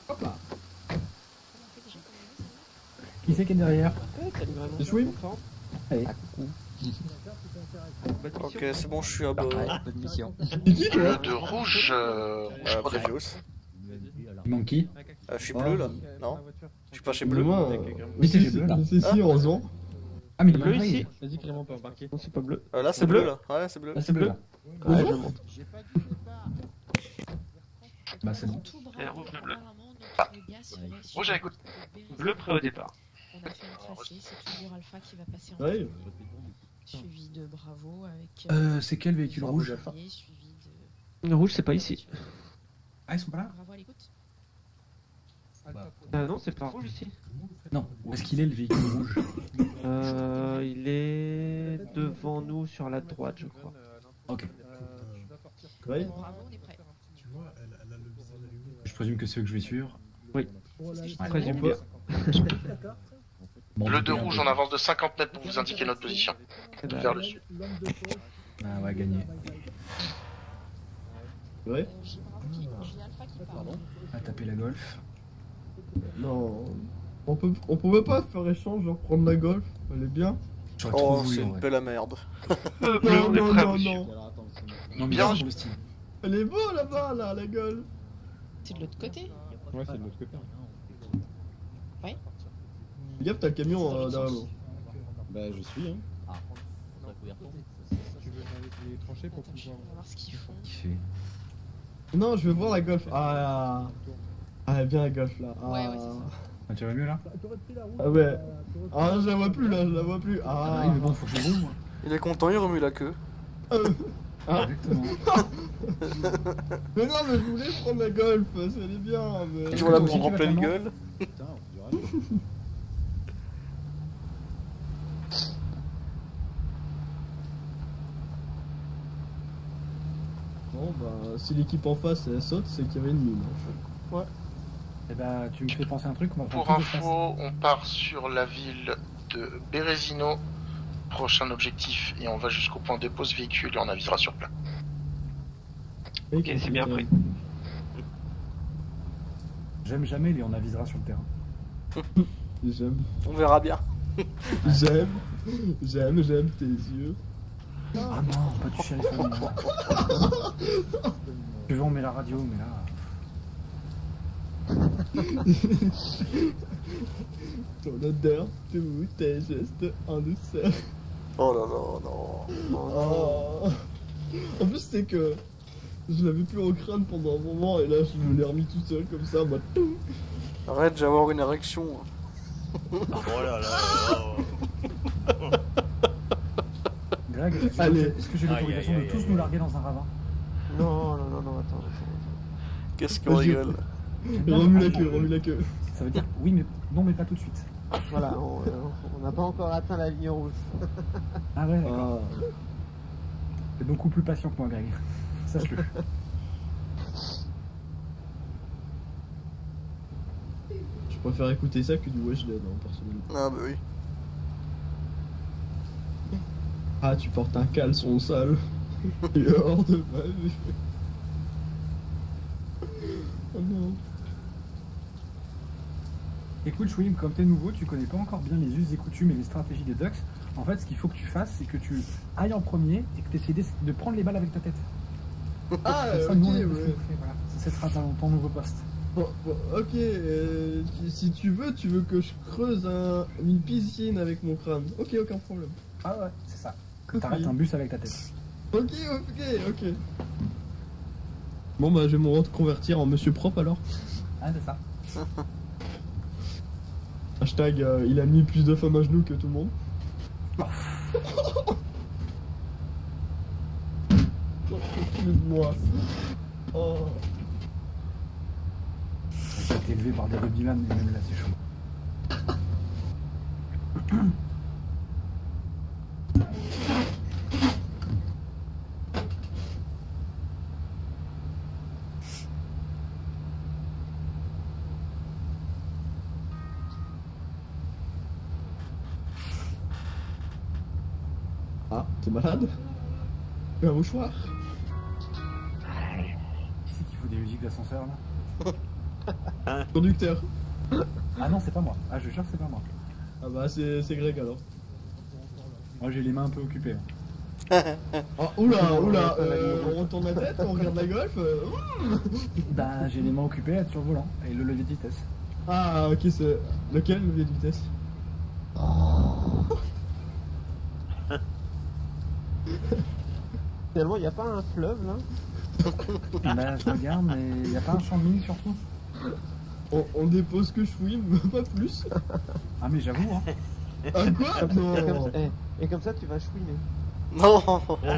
Hop là. Qui c'est qui est derrière C'est Chouim Allez. Ok, c'est bon, je suis à bord. Bonne mission. De rouge, euh, Euh, Previous. Il manque qui Euh, je suis bleu là Non Je suis pas chez bleu Moi, euh, Oui, c'est si, j'ai bleu, là. Si, si, heureusement. Ah, mais il est Bleu ici Vas-y, Clément peut embarquer. Non, c'est pas bleu. Euh, Là, c'est bleu bleu là. Ouais, c'est bleu. Là, c'est bleu. Ouais, je monte. Bah, c'est bon. Tout Et rouge, bleu. apparemment, Ah. notre gars serait sur Rouge à écoute. Bleu prêt au départ. On a fait un tracé, c'est toujours Alpha qui va passer en Ouais. suivi de Bravo avec Euh, c'est quel véhicule rouge Le rouge, c'est pas ici. Ah, ils sont pas là Bravo à l'écoute. Euh, non, c'est pas rouge ici. Non. Où est-ce qu'il est le véhicule rouge? Euh, il est devant nous sur la droite, je crois. Ok. Prêt. Je présume que c'est eux que je vais suivre. Oui. Ouais. Présume bien. Bon, Le de un rouge, peu. on avance de 50 mètres pour vous indiquer notre position. Vers le sud. Ah ouais, gagné. Ouais. J'ai Bravo qui- j'ai Alpha qui parle. À taper la golf. Non. On peut, on pouvait pas faire échange, genre prendre la golf. Elle est bien. J'aurais trop Oh, voulu, c'est en une vrai. belle merde. Euh, Non, non, non, non. Non, mais Bien. pour le style. Elle est beau là-bas, là, la golf. C'est de l'autre côté. Ouais, c'est de l'autre côté. Ouais. Fais gaffe, t'as le camion euh, derrière nous. Bah, je suis, hein. Ah. Tu veux les tranchées pour Attends, je pouvoir. voir ce qu'ils font. Non, je veux voir la golf. Ah, ah elle est bien la golf là. Ah, Ouais, ouais, c'est ça. Ah, tu vas mieux là ah ouais. Ah, je la vois plus là, je la vois plus. Ah, Ah, oui, mais bon, faut que je roule, moi. Il est content, il remue la queue. Ah. Exactement. Mais non, mais je voulais prendre la golf, ça allait bien. Mais... Tu vas la prendre en pleine gueule. Putain, on dirait. Bon, bah, si l'équipe en face elle saute, c'est qu'il y avait une mine. Eh bah, tu me fais penser à un truc, on Pour prendre plus de info, on part sur la ville de Berezino. Prochain objectif, et on va jusqu'au point de pose véhicule et on avisera sur place. Ok, c'est bien pris. J'aime jamais les on avisera sur le terrain. J'aime, On verra bien. j'aime, j'aime, j'aime tes yeux. Ah non, pas du shérif. Tu veux, on met la radio, mais là. Ton odeur, tous tes gestes en douceur. Oh là là, non. Oh. En plus, c'est que je l'avais plus au crâne pendant un moment et là, je me l'ai remis tout seul comme ça. Bah, tout. Arrête, j'ai avoir une érection. Oh là là. Greg, est-ce que j'ai- Allez. est-ce que j'ai Aïe, l'autorisation de tous aïe, nous aïe. larguer dans un ravin? Non, non, non, non, attends. attends. Qu'est-ce qu'on rigole? Remue la queue, remue la queue. Ça veut dire oui, mais non, mais pas tout de suite. Voilà, on n'a pas encore atteint la ligne rouge. Ah ouais, d'accord. Ah. T'es beaucoup plus patient que moi, Greg. Sache-le. Je préfère écouter ça que du Weshden, hein, personnellement. Ah bah oui. Ah, tu portes un caleçon sale. Il est hors de ma vue. Oh non. Écoute, Chouim, comme t'es nouveau, tu connais pas encore bien les us et coutumes et les stratégies des Ducks. En fait, ce qu'il faut que tu fasses, c'est que tu ailles en premier et que tu essaies de prendre les balles avec ta tête. Ah, ça, ok, ouais. voilà. Ça sera ton, ton nouveau poste. Bon, bon, ok, euh, tu- si tu veux, tu veux que je creuse un- une piscine avec mon crâne. Ok, aucun problème. Ah ouais, c'est ça. Que t'arrêtes un bus avec ta tête. Ok, ok, ok. Bon bah je vais me reconvertir en monsieur propre alors. Ah, c'est ça. Hashtag euh, il a mis plus de femmes à genoux que tout le monde. Excuse-moi. Oh. J'ai été élevé par des rugbyman, mais même là, c'est chaud. Ah, t'es malade Un mouchoir Qui c'est qui fout des musiques d'ascenseur là Conducteur. Ah non, c'est pas moi. Ah, je jure, c'est pas moi. Ah bah c'est c'est Greg alors. Moi, j'ai les mains un peu occupées. hein. Oh, oula, oula, euh, on retourne la tête, on regarde la golf. euh. Bah, j'ai les mains occupées à être sur le volant et le levier de vitesse. Ah ok, c'est... Lequel le levier de vitesse? Finalement, il n'y a pas un fleuve là Bah, je regarde, mais y a pas un champ de mine surtout on, on dépose que je fouille, pas plus. Ah, mais j'avoue, hein. Ah quoi Et comme, Non eh, et comme ça, tu vas chouiner. Non Oh, oh Et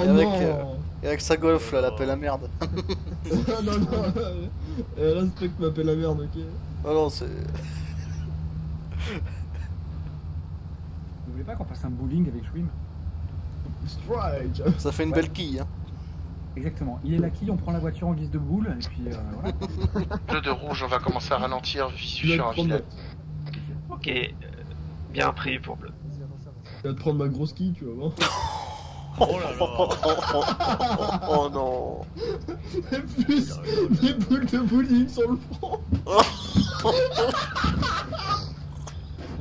avec, non euh, et avec sa golf là, elle appelle la merde. non, non, non, euh, respecte ma pelle à merde, ok Oh non, c'est. Vous voulez pas qu'on fasse un bowling avec Schwim Ça fait une Ouais. belle quille, hein. Exactement. Il est la quille, on prend la voiture en guise de boule, et puis euh, voilà. Bleu de rouge, on va commencer à ralentir vas sur un village. Ok, euh, bien pris pour bleu. tu vas te prendre ma grosse quille, tu vas voir. Oh là là Oh non Et plus, des boules de bowling sur le front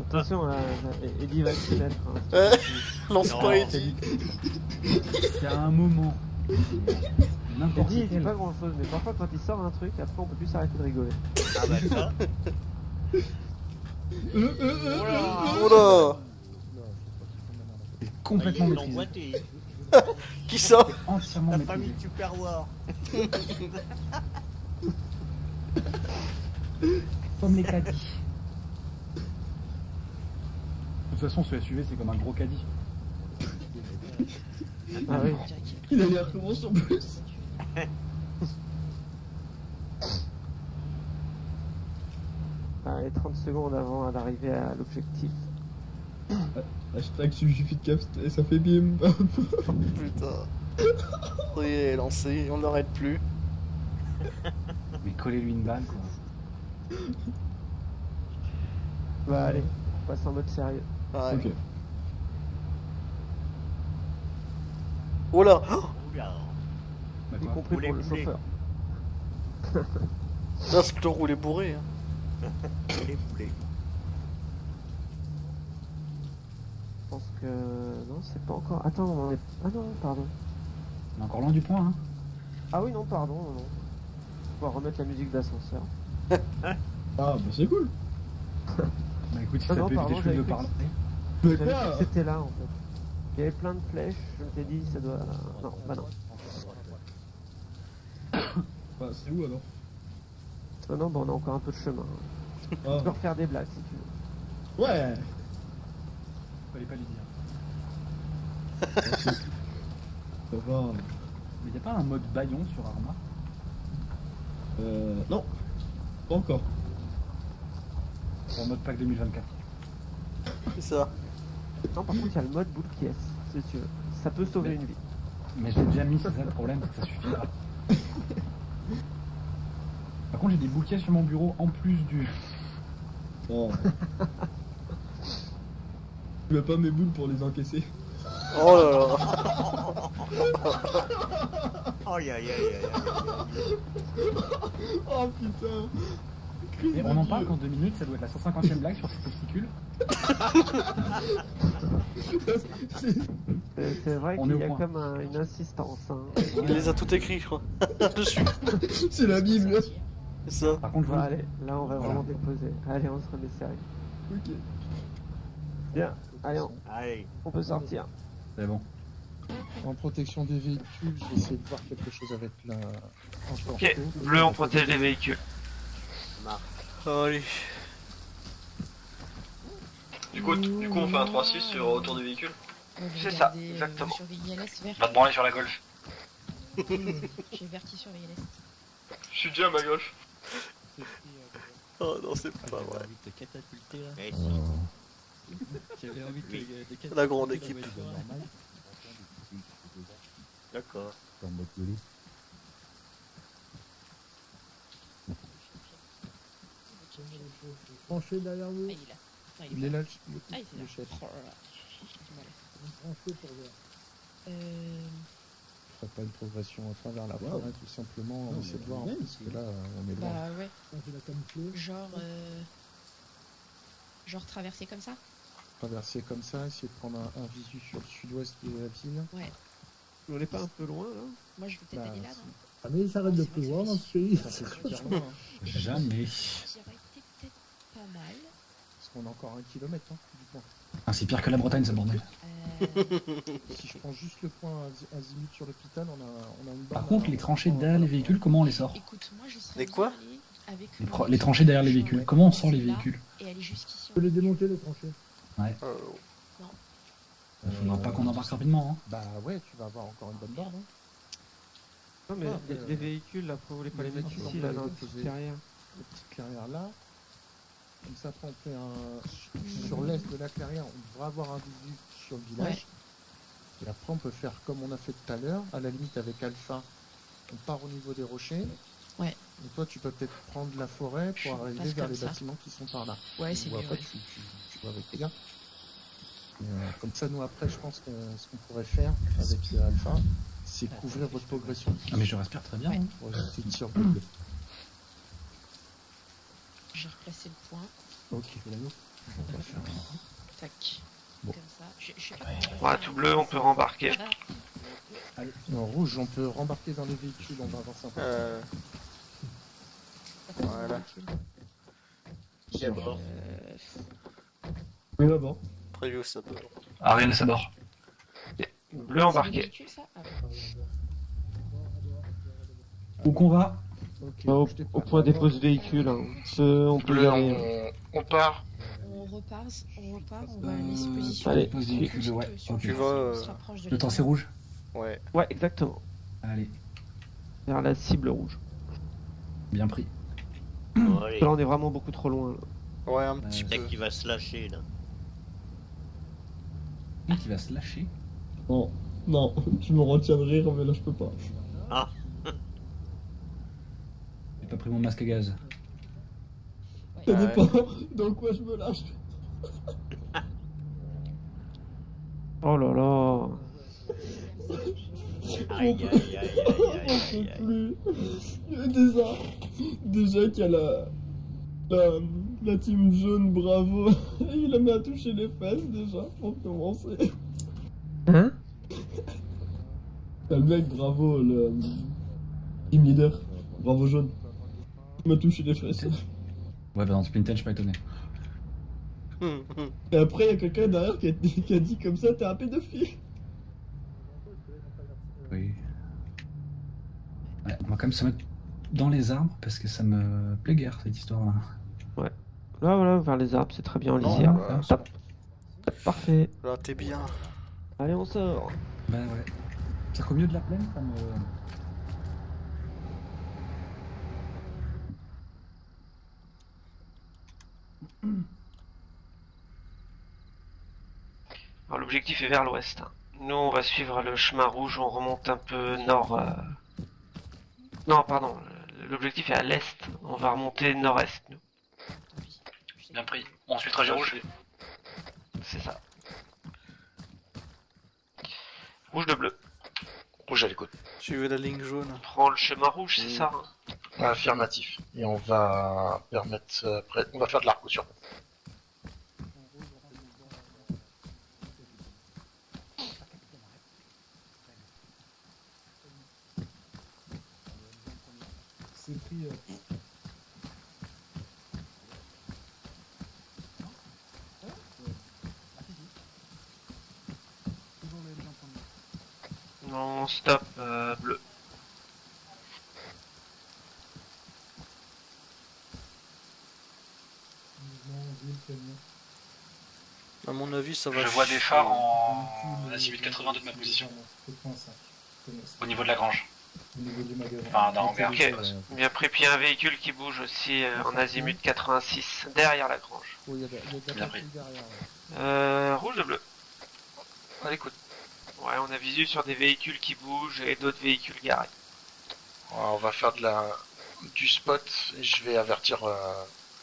Attention, là, Eddie va se mettre. Lance pas Eddie Il y a un moment. N'importe Eddie, il dit pas grand chose, mais parfois quand il sort un truc, après on peut plus s'arrêter de rigoler. Ah bah ça Euh, euh, euh, euh, Oh euh. Oula C'est complètement maîtrisé. Qui ça Entièrement La maîtrisé. famille Super War. Comme les caddies. De toute façon, ce SUV, c'est comme un gros caddie. Ah oui. Il a l'air comment en plus Allez, 30 secondes avant d'arriver à l'objectif. Hashtag suffit de capter, ça fait bim Putain. Ça y est, lancé, on n'arrête plus. Mais collez-lui une balle, quoi. Bah allez, on passe en mode sérieux. Ouais. Oh là Oula. Bah, Y compris pour le chauffeur. Là, ce que roule est bourré. Hein. Les. Je pense que... Non, c'est pas encore... Attends, on en est... Ah non, pardon. On est encore loin du point, hein. Ah oui, non, pardon, non. On va remettre la musique d'ascenseur. Ah bah c'est cool Bah écoute, si Ah ça peut éviter de parler. C'était là, en fait. Il y avait plein de flèches, je m'étais dit, ça doit... Non, bah non. Bah c'est où alors? Ah non, bah on a encore un peu de chemin. Ah. Tu peux refaire des blagues, si tu veux. Ouais Fallait pas lui dire. Ça va. Mais y a pas un mode baillon sur Arma? Euh... Non Pas encore. Pour mode pack 2024. C'est ça. Non, par contre, il y a le mode boule qui est, si tu veux. Ça peut sauver une vie. Mais j'ai déjà mis, c'est ça le problème, c'est que ça suffira. Par contre, j'ai des bouquets sur mon bureau en plus du. Oh. Tu mets pas mes boules pour les encaisser. Oh là là Aïe aïe aïe aïe aïe. Oh putain On en parle qu'en deux minutes, ça doit être la 150ème blague sur ces testicules. C'est- C'est vrai On qu'il y a comme un- une insistance. Hein. Il les a tout écrits, je crois. Dessus. C'est la Bible. C'est ça. Par contre, vous- allez, là on va Voilà. vraiment déposer. Allez, on se remet sérieux. Ok. Bien, allez, on, Allez. on peut sortir. c'est bon. En protection des véhicules, je vais essayer de voir quelque chose avec la. Ok, bleu, on protège les véhicules. Allez. Du coup, du coup, on fait un 3-6 sur autour des véhicules. Ouais, C'est ça, euh, exactement. à l'est, vert. Va te branler sur la golf. J'ai verti surveiller l'est. Je suis déjà à ma golf. Oh non, c'est pas J'avais vrai. envie de te catapulter là. Eh si. J'avais envie de te, de catapulter. La grande équipe. D'accord. Tranchez derrière vous. Ah, il est là. Ah, il Il est est là. là, le, Ah, il est le là. chef. Oh là là. J'ai du mal. Tranchez pour voir. Euh, pas une progression enfin vers la forêt, tout simplement. On essaie de voir, parce que là, on est loin. bah ouais. Genre. Euh... Genre traverser comme ça? Traverser comme ça, essayer de prendre un, un visu sur le sud-ouest de la ville. Ouais. On est pas un peu loin là? Moi je vais peut-être Bah, aller là, Ah mais ça arrête de pleuvoir dans ce pays. Hein. Jamais. Qui aurait été peut-être pas mal. Qu'on a encore un kilomètre, hein, du point. Ah, c'est pire que la Bretagne, ce bordel. Euh... Si je prends juste le point azi- azimut sur l'hôpital, on a, on a une barre. Par contre, les tranchées derrière les véhicules, comment on les sort Écoute, moi je serais Les quoi allée avec les, le pro- les tranchées derrière les véhicules. Comment on sort les véhicules Et aller jusqu'ici. On peut les démonter, les tranchées. Ouais. Euh, Il faudra pas qu'on embarque rapidement. Hein. Bah ouais, tu vas avoir encore une bonne barre, hein. Non, mais Ah, les, euh, les véhicules là, vous voulez pas les les mettre ici on là, dans les le petit déposer. derrière. La petite clairière là. Comme ça, après, on fait un. Sur l'est de la clairière, on devrait avoir un visu sur le village. Et après, on peut faire comme on a fait tout à l'heure, à la limite avec Alpha. On part au niveau des rochers. Ouais. Et toi, tu peux peut-être prendre la forêt Je pour arriver vers les ça. bâtiments qui sont par là. Ouais, c'est Ou mieux, après, ouais. tu, tu, tu vois avec les gars. Et, euh, comme ça, nous, après, je pense que ce qu'on pourrait faire avec euh, Alpha, c'est couvrir votre progression. Ah, mais je respire très bien. Ouais. hein. Pour rajouter une. J'ai replacé le point. Ok, on va faire un- Tac. Bon. Comme ça. Je, je sais pas comment on va Ouais, tout bleu, on peut rembarquer. Voilà. En rouge, on peut rembarquer dans les véhicules, on va avancer un peu. euh, Voilà. Qui Euh, Oui, d'abord. Prévu, ça peut. Ariel, ça dort. Bleu embarqué. véhicule, ça? Ah. Où qu'on va Bah, au, point dépose véhicule, hein. on peut, on peut y aller. on, on part. On repart, on repart, on va aller se positionner. Allez, véhicule, ouais. Tu on euh, Le temps, la- c'est rouge Ouais. Ouais, exactement. Allez, Vers la cible rouge. bien pris. Allez. Là, on est vraiment beaucoup trop loin. Là. Ouais, un petit Euh, C'est peu. qui va se lâcher là. Qui va se lâcher? Non, non, je me retiens de rire, mais là je peux pas. Ah pas pris mon masque à gaz. Ouais. Ça Ouais. dépend dans quoi je me lâche. Oh là là. Aïe aïe aïe aïe aïe déjà, déjà qu'il y a la, la, la team jaune, bravo. Il a mis à toucher les fesses déjà pour commencer. Hein? T'as le mec, bravo, le team leader, bravo jaune. Il m'a touché les fesses. Ouais, bah dans Splinter, je suis pas étonné. Et après, il y a quelqu'un derrière qui a, qui a dit comme ça, t'es un pédophile. Oui. Ouais, on va quand même se mettre dans les arbres parce que ça me plaît guère cette histoire-là. Là, voilà, vers les arbres, c'est très bien en Non, lisière. ouais, Top. Parfait. Là, t'es bien. Allez, on sort. Bah ouais. C'est qu'au milieu de la plaine, ça me. L'objectif est vers l'ouest. Nous, on va suivre le chemin rouge, on remonte un peu nord. euh, Non, pardon, l'objectif est à l'est. On va remonter nord-est, nous. Bien pris. On suit le trajet rouge. C'est ça. Rouge de bleu. Rouge à l'écoute. Suivez la ligne jaune? On prend le chemin rouge, c'est ça hein Affirmatif. Et on va permettre. Euh, après, on va faire de l'arc sur. C'est pris. Non, stop, euh, bleu. À mon avis, ça va. Je vois des phares en azimut 82 de ma position, 85. au niveau de la grange. Au niveau du magasin. Enfin, d'un hangar. Ok, bien pris. Puis il y a un véhicule qui bouge aussi euh, en azimut 86, derrière la grange. Oh, il y a de, il y a de la Bien pris. patrouille derrière. ouais. Euh, rouge ou bleu? À l'écoute. Ouais, on a visu sur des véhicules qui bougent et d'autres véhicules garés. On va faire de la du spot et je vais avertir euh,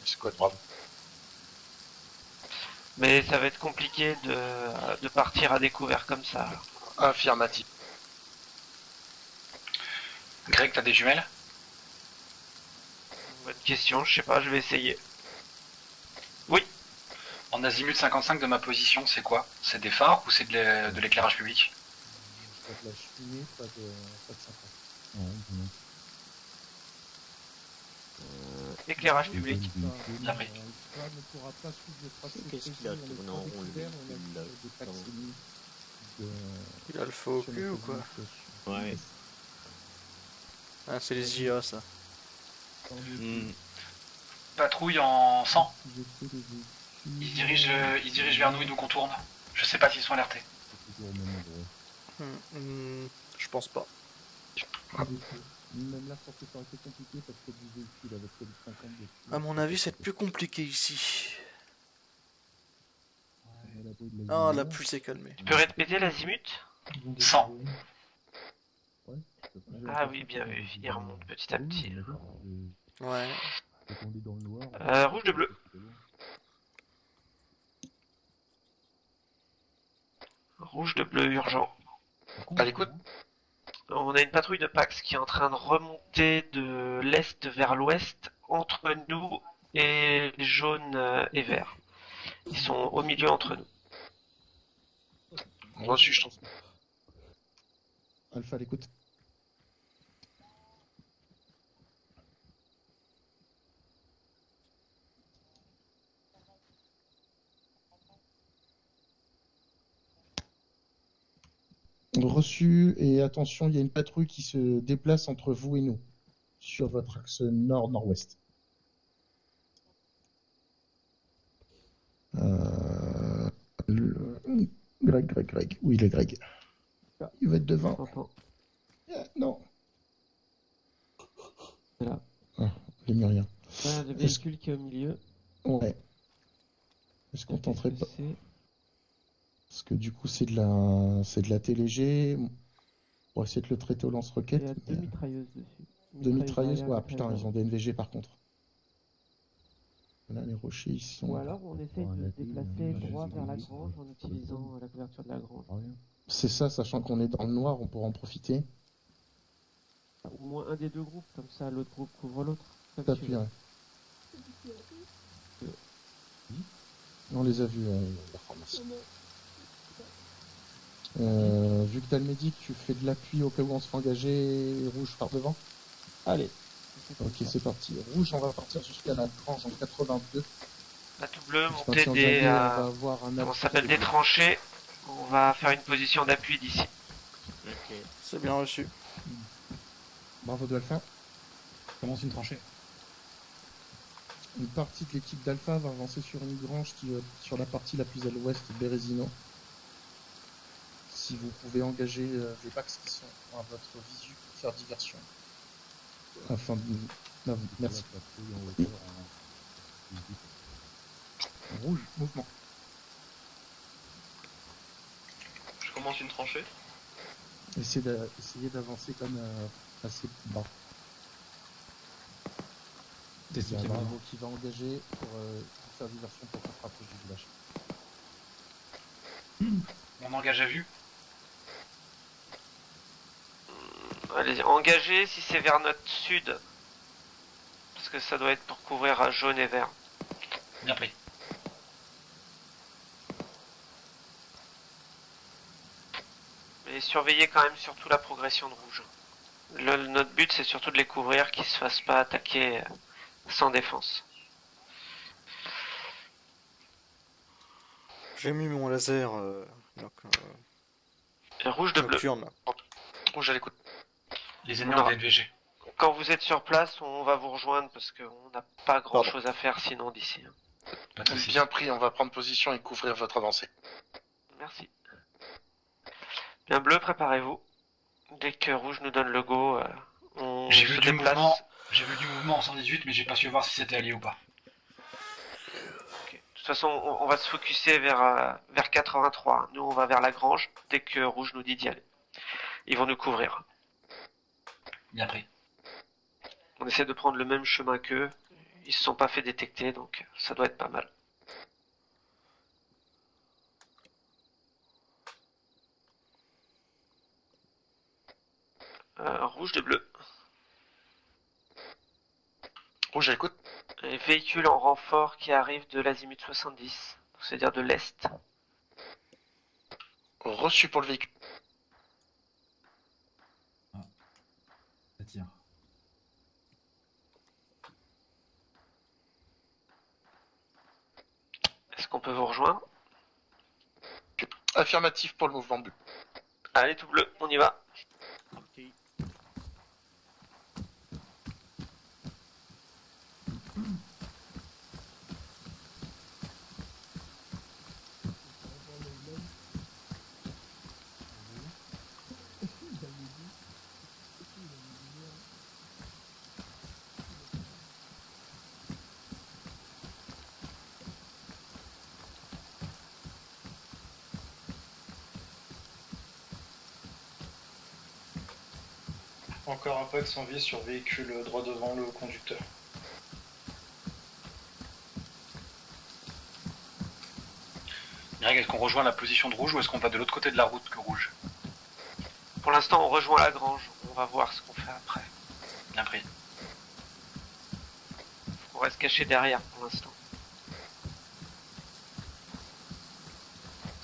le squad bravo. Mais ça va être compliqué de, de partir à découvert comme ça. Affirmatif. Greg, t'as des jumelles? Bonne question, je sais pas, je vais essayer. En azimut 55 de ma position, c'est quoi? C'est des phares ou c'est de l'é- de l'éclairage public? Pas de la cheminée, pas de, pas de sympa. Euh, éclairage public. Bien pris. Alpha ne pourra pas suivre le tracé Qu'est-ce qu'il a tourné pas en rond, Il a le faux au cul ou quoi. Ouais. Ah, c'est les IA ça. Hmm. Patrouille en 100. Utiliser les véhicules. Ils se dirigent, euh, ils se dirigent vers nous et nous contournent. Je sais pas s'ils sont alertés. Hmm, hmm, je pense pas. Même là, je pense que ça aurait été compliqué parce a du véhicule avec le 50 dessus. À mon avis, c'est plus compliqué ici. La de Ah, la lumière. pluie s'est calmée. Tu peux répéter l'azimut Ils vont 100. Ouais, c'est ça. Ah oui, bien vu, il remonte petit à petit. Ouais. Euh, rouge de bleu. Rouge de bleu urgent. À l'écoute On a une patrouille de Pax qui est en train de remonter de l'est vers l'ouest entre nous et jaune euh, et vert. Ils sont au milieu entre nous. Reçu, je trouve. Alpha, l'écoute. Reçu, et attention, il y a une patrouille qui se déplace entre vous et nous, sur votre axe nord-nord-ouest. Euh... le- Greg, Greg, Greg. Oui, le Greg. Il va être devant. Ah, non. C'est là. Ah, il n'y a rien. Là, le véhicule qui est au milieu. Ouais. Est-ce qu'on tenterait pas Parce que du coup, c'est de la, c'est de la TLG. On va essayer de le traiter au il y lance-roquette. a deux mais- mitrailleuses dessus. Deux mitrailleuses, ouais, putain, ils ont des NVG par contre. Là, les rochers, ils sont. Ou alors on essaye de se déplacer droit vers la grange en utilisant la couverture de la grange. C'est ça, sachant qu'on est dans le noir, on pourra en profiter. Au moins un des deux groupes, comme ça l'autre groupe couvre l'autre. Ouais. On les a vus, euh, la formation. Euh, vu que t'as le médic, tu fais de l'appui au cas où on se fait engager rouge par devant Allez. Ok, c'est parti. Rouge, on va partir jusqu'à la grange en 82. La tout bleu, monter des, on euh, va avoir un comment appui ça s'appelle, des de- tranchées. On va faire une position d'appui d'ici. Ok. C'est bien reçu. Bravo de Alpha. Commence une tranchée. Une partie de l'équipe d'Alpha va avancer sur une grange qui est sur la partie la plus à l'ouest Bérésino. Si vous pouvez engager euh, les packs qui sont à votre visu pour faire diversion. Afin de... Non, merci. Rouge, mouvement. Je commence une tranchée. Essayez d'a- essayez d'avancer comme euh, assez bas. Il y a Bravo qui va engager pour euh, faire diversion pour qu'on se rapproche du village. On engage à vue. Allez, engagez si c'est vers notre sud. Parce que ça doit être pour couvrir à jaune et vert. Bien pris. Mais surveillez quand même surtout la progression de rouge. Le- notre but, c'est surtout de les couvrir, qu'ils se fassent pas attaquer euh, sans défense. J'ai mis mon laser. euh, donc, euh, Rouge de bleu. Rouge à l'écoute. Les ennemis ont des NVG. Quand vous êtes sur place, on va vous rejoindre parce qu'on n'a pas grand chose à faire sinon d'ici. hein. Pas de soucis. Bien pris, on va prendre position et couvrir votre avancée. Merci. Bien bleu, préparez-vous. Dès que rouge nous donne le go, euh, on J'ai se vu du déplace. mouvement. J'ai vu du mouvement en 118, mais j'ai pas su voir si c'était allié ou pas. De toute façon, on, on va se focuser vers, euh, vers 83. Nous, on va vers la grange dès que rouge nous dit d'y aller. Ils vont nous couvrir. Bien pris. On essaie de prendre le même chemin qu'eux. Ils se sont pas fait détecter, donc ça doit être pas mal. Euh, rouge de bleu. Rouge à véhicules en renfort qui arrivent de l'azimut 70, c'est-à-dire de l'est. Reçu pour le véhicule. Est-ce qu'on peut vous rejoindre? Affirmatif pour le mouvement bleu. Allez, tout bleu, on y va. Encore un pack sans vie sur véhicule droit devant le conducteur. Greg, est-ce qu'on rejoint la position de rouge ou est-ce qu'on va de l'autre côté de la route que rouge? Pour l'instant, on rejoint la grange. On va voir ce qu'on fait après. Bien pris. On reste caché derrière pour l'instant.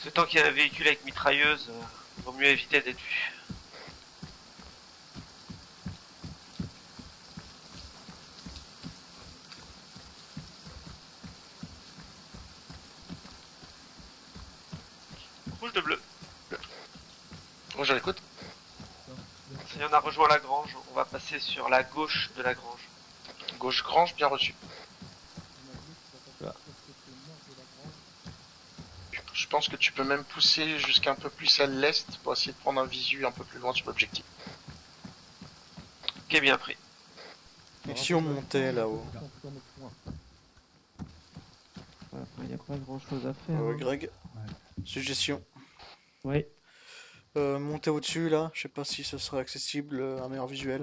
Ce temps qu'il y a un véhicule avec mitrailleuse, euh, vaut mieux éviter d'être vu. Rouge de bleu. Rouge à l'écoute. Si on a rejoint la grange, on va passer sur la gauche de la grange. Gauche grange, bien reçu. Je pense que tu peux même pousser jusqu'un peu plus à l'est pour essayer de prendre un visu un peu plus loin sur l'objectif. Ok, bien pris. Et si on montait là-haut Il n'y a pas grand chose à faire. Euh, hein. Greg Suggestion. Oui. Euh, monter au-dessus là, je sais pas si ce serait accessible, euh, un meilleur visuel.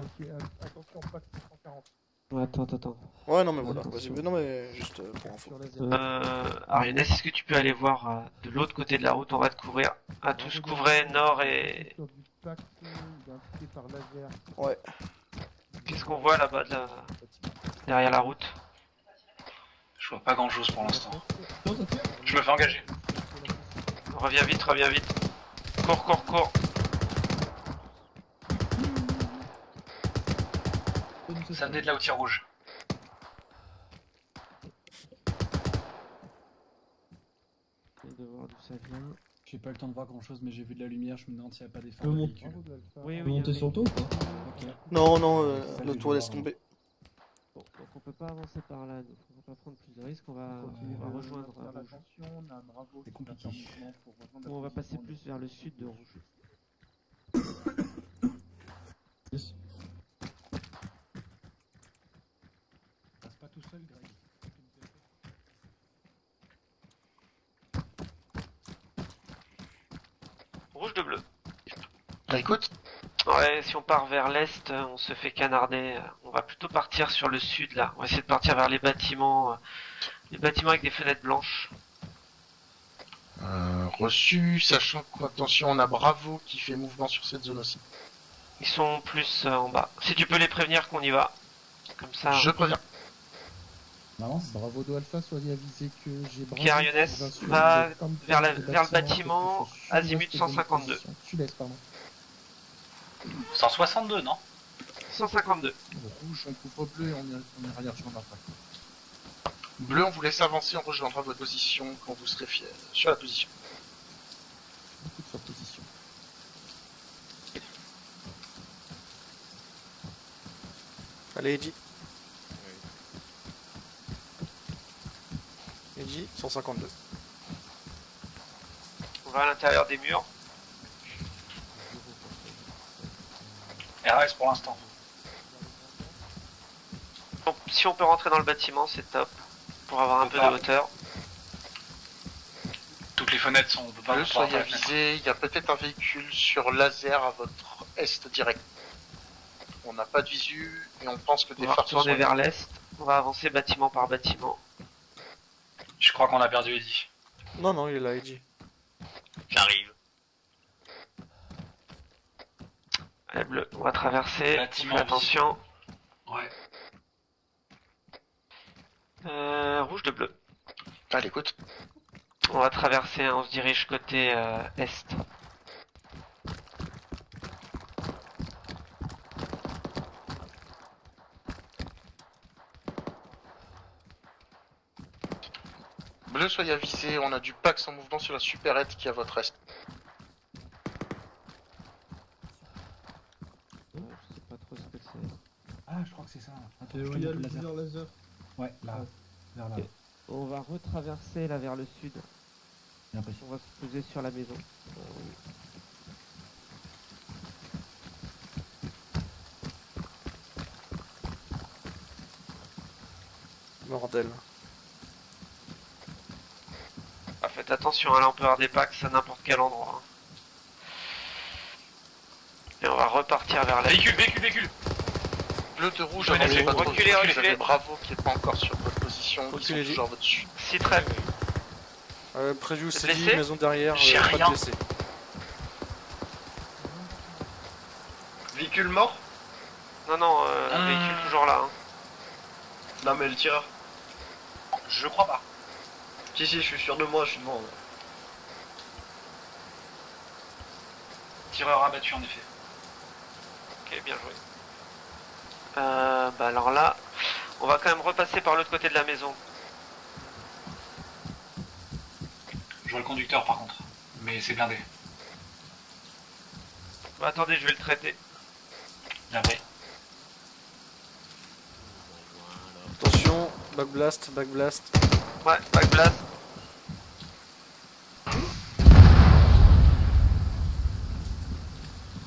Attention, pas 140. Ouais, attends, attends, attends. Ouais, non, mais voilà, vas-y, non, mais juste euh, pour info. Euh, Arionès, est-ce que tu peux aller voir euh, de l'autre côté de la route? On va te couvrir. À tous couvrir nord et. Ouais. Qu'est-ce qu'on voit là-bas de la- derrière la route? Je vois pas grand chose pour l'instant. Je me fais engager. Reviens vite, reviens vite. Cours, cours, cours. Ça venait de là où tire rouge. J'essaie de voir d'où ça vient. J'ai pas eu le temps de voir grand chose, mais j'ai vu de la lumière, je me demande s'il n'y a pas des phares véhicules. Oui, oui. monter oui. sur le. Non, non, euh, le vais laisse tomber. Bon, donc on peut pas avancer par là, donc pas prendre plus de risques, on va, on va rejoindre Faire rouge. attention, on a un bravo C'est qui est compliqué. la on va passer plus vers le sud de rouge. Yes. Passe pas tout seul, Greg. Rouge de bleu. Bah, écoute, Ouais, si on part vers l'est, euh, on se fait canarder. euh, On va plutôt partir sur le sud là. On va essayer de partir vers les bâtiments. euh, Les bâtiments avec des fenêtres blanches. euh, reçu, sachant qu'attention, on a Bravo qui fait mouvement sur cette zone aussi. Ils sont plus euh, en bas. Si tu peux les prévenir qu'on y va. Comme ça. Je préviens. Bravo de Alpha, soyez avisé que j'ai Bravo. Qui va vers, la- vers le bâtiment, azimut sud-ouest de 152. position. Sud-est, pardon. 162, non? 152. Rouge, on couvre bleu et on est, on est arrière sur l'attaque. Bleu, on vous laisse avancer, on rejoindra votre position quand vous serez fier sur la position. Beaucoup de sa position. Allez, Eddie. Eddie, 152. On va à l'intérieur des murs. RS pour l'instant. Donc, si on peut rentrer dans le bâtiment, c'est top. Pour avoir un On peu de hauteur. Toutes les fenêtres sont. On peut pas soyez avisés, il y a peut-être un véhicule sur laser à votre est direct. On n'a pas de visu et on pense que On des va phares se retourner sont vers l'est. On va avancer bâtiment par bâtiment. Je crois qu'on a perdu Eddie. Non, non, il est là, Eddie. J'arrive. Allez, bleu, on va traverser. Bâtiment attention. Ouais. Euh, rouge de bleu. Allez, écoute. On va traverser, on se dirige côté euh, est. Bleu, soyez avisés, on a du Pax en mouvement sur la supérette qui est à votre est. Je sais pas trop ce que c'est. Ah, je crois que c'est ça. Attends, je il y a le laser. Ouais, là. Vers là. On va retraverser là vers le sud. J'ai l'impression. On va se poser sur la maison. Bordel. Ah, faites attention, hein, là on peut avoir des packs à n'importe quel endroit. hein. Et on va repartir vers la Véhicule, véhicule, véhicule Bleu de rouge, avancez pas trop reculez, vite, reculez. Vous avez Bravo qui est pas encore sur votre position, ils sont Reculez, toujours à votre dessus. Citral. Euh, Preview, c'est dit, maison derrière, J'ai euh, pas rien. de blessé. Véhicule mort Non, non, euh, Ah. véhicule toujours là. hein. Non, mais le tireur. Je crois pas. Si, si, je suis sûr de moi, je suis devant. Tireur abattu en effet. Ok, bien joué. Euh, bah alors là, on va quand même repasser par l'autre côté de la maison. Je vois le conducteur par contre. Mais c'est blindé. Bah, attendez, je vais le traiter. Bien vrai. Attention, back blast, back blast. Ouais, back blast.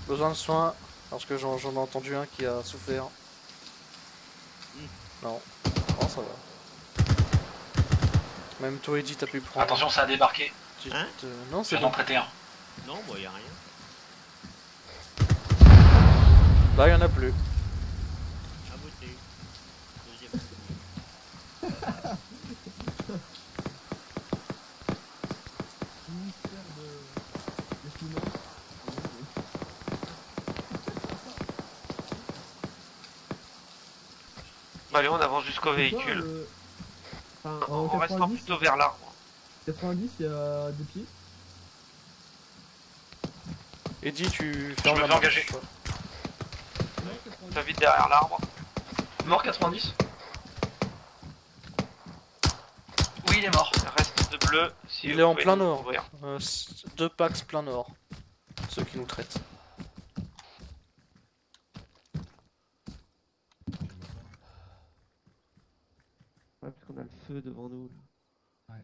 Besoin de soins, parce que j'en ai entendu un qui a souffert. Non, non ça va. Même toi, Eddie, t'as pu prendre. Attention, ça a débarqué. Tu Hein te- Non, c'est bon. un. Non, bah y a rien. Là, il y en a plus. À voter. Deuxième. Ministère de... des Finances. Bah, allez, on avance jusqu'au véhicule. le- Enfin, En En restant 90, plutôt vers l'arbre. 90, il y a des pieds. Eddie, tu me fermes la engager. Ça vite derrière l'arbre. Mort 90 Oui, il est mort. Reste de bleu. Si Il est en plein nord. Euh, deux packs plein nord. Ceux qui nous traitent. Ouais, parce qu'on a le feu devant nous. là.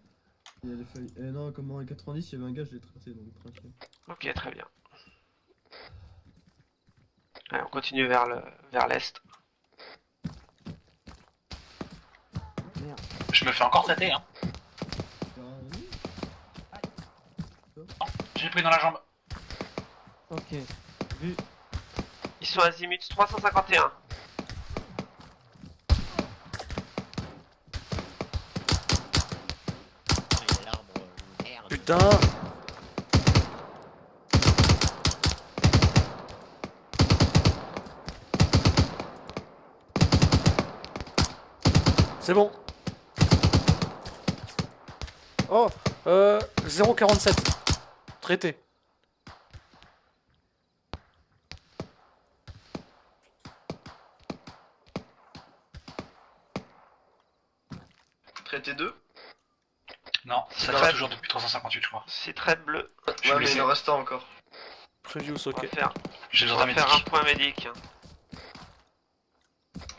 Il y a des feuilles. Eh non, comme en 90, il y avait un gars, je l'ai traité donc tranquille. Ok, très bien. Allez, on continue vers le vers l'est. Je me fais encore traiter, hein. Ah. J'ai pris dans la jambe. Ok. Vu. Ils sont azimut 351. Il y a l'arbre. euh, merde. Putain C'est bon. Oh, euh, 047. Traité. Traité 2 Non, ça Ouais. tire toujours depuis 358, je crois. C'est très bleu. Je suis Ouais, mais il en reste encore. Previous, On va ok. faire, J'ai on besoin va d'un faire un point médic. hein.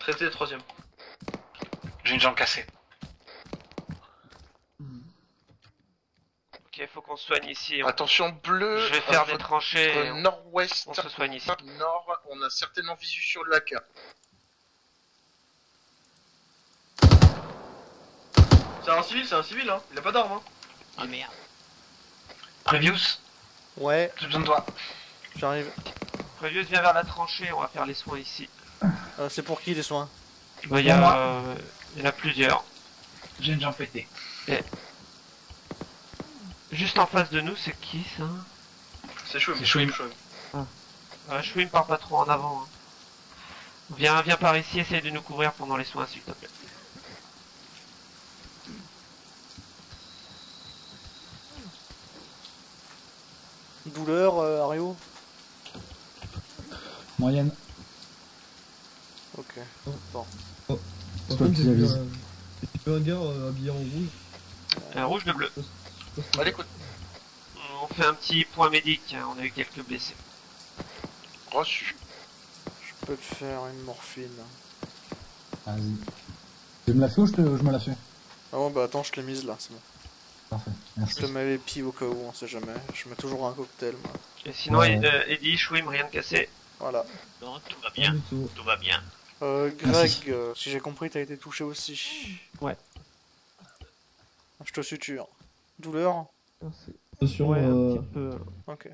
Traité 3ème. J'ai une jambe cassée. Ok, faut qu'on se soigne ici. On- Attention, bleu. Je vais faire à des votre tranchées. on- Nord-ouest. On se soigne ici. Nord, on a certainement visu sur la carte. C'est un civil, c'est un civil, hein. Il a pas d'arme, hein. Ah merde. Previous, Ouais, j'ai besoin de toi. j'arrive. Previous, viens vers la tranchée, on va faire les soins ici. Euh, c'est pour qui les soins? Bah, il y, a, euh, il y en a plusieurs. J'ai une jambe pétée. Juste en face de nous, c'est qui ça? C'est Chouim. C'est Chouim. euh, Chouim part pas trop en avant. hein. Viens, viens par ici, essaye de nous couvrir pendant les soins, s'il te plaît. Douleur, euh, Ario Moyenne. Ok. Bon. Par C'est toi contre, j'ai vu un, un gars euh, habillé en rouge. Euh, rouge de bleu. Allez, écoute, On fait un petit point médic, hein, on a eu quelques blessés. reçu. Je peux te faire une morphine. Vas-y. Tu me la fais ou je, te, je me la fais Ah bon, bah attends, je l'ai mise là, c'est bon. Parfait, Je te mets les pieds au cas où, on sait jamais. Je mets toujours un cocktail, moi. Et sinon, Ouais. Ed- euh, Eddie, Chouim, rien de cassé. Voilà. Non, tout va Pas bien. du tout. Tout va bien. Euh, Greg, Merci. euh, si j'ai compris, t'as été touché aussi. Ouais. Je te suture. Douleur Merci. Attention, Ouais, un euh, petit peu. Ok.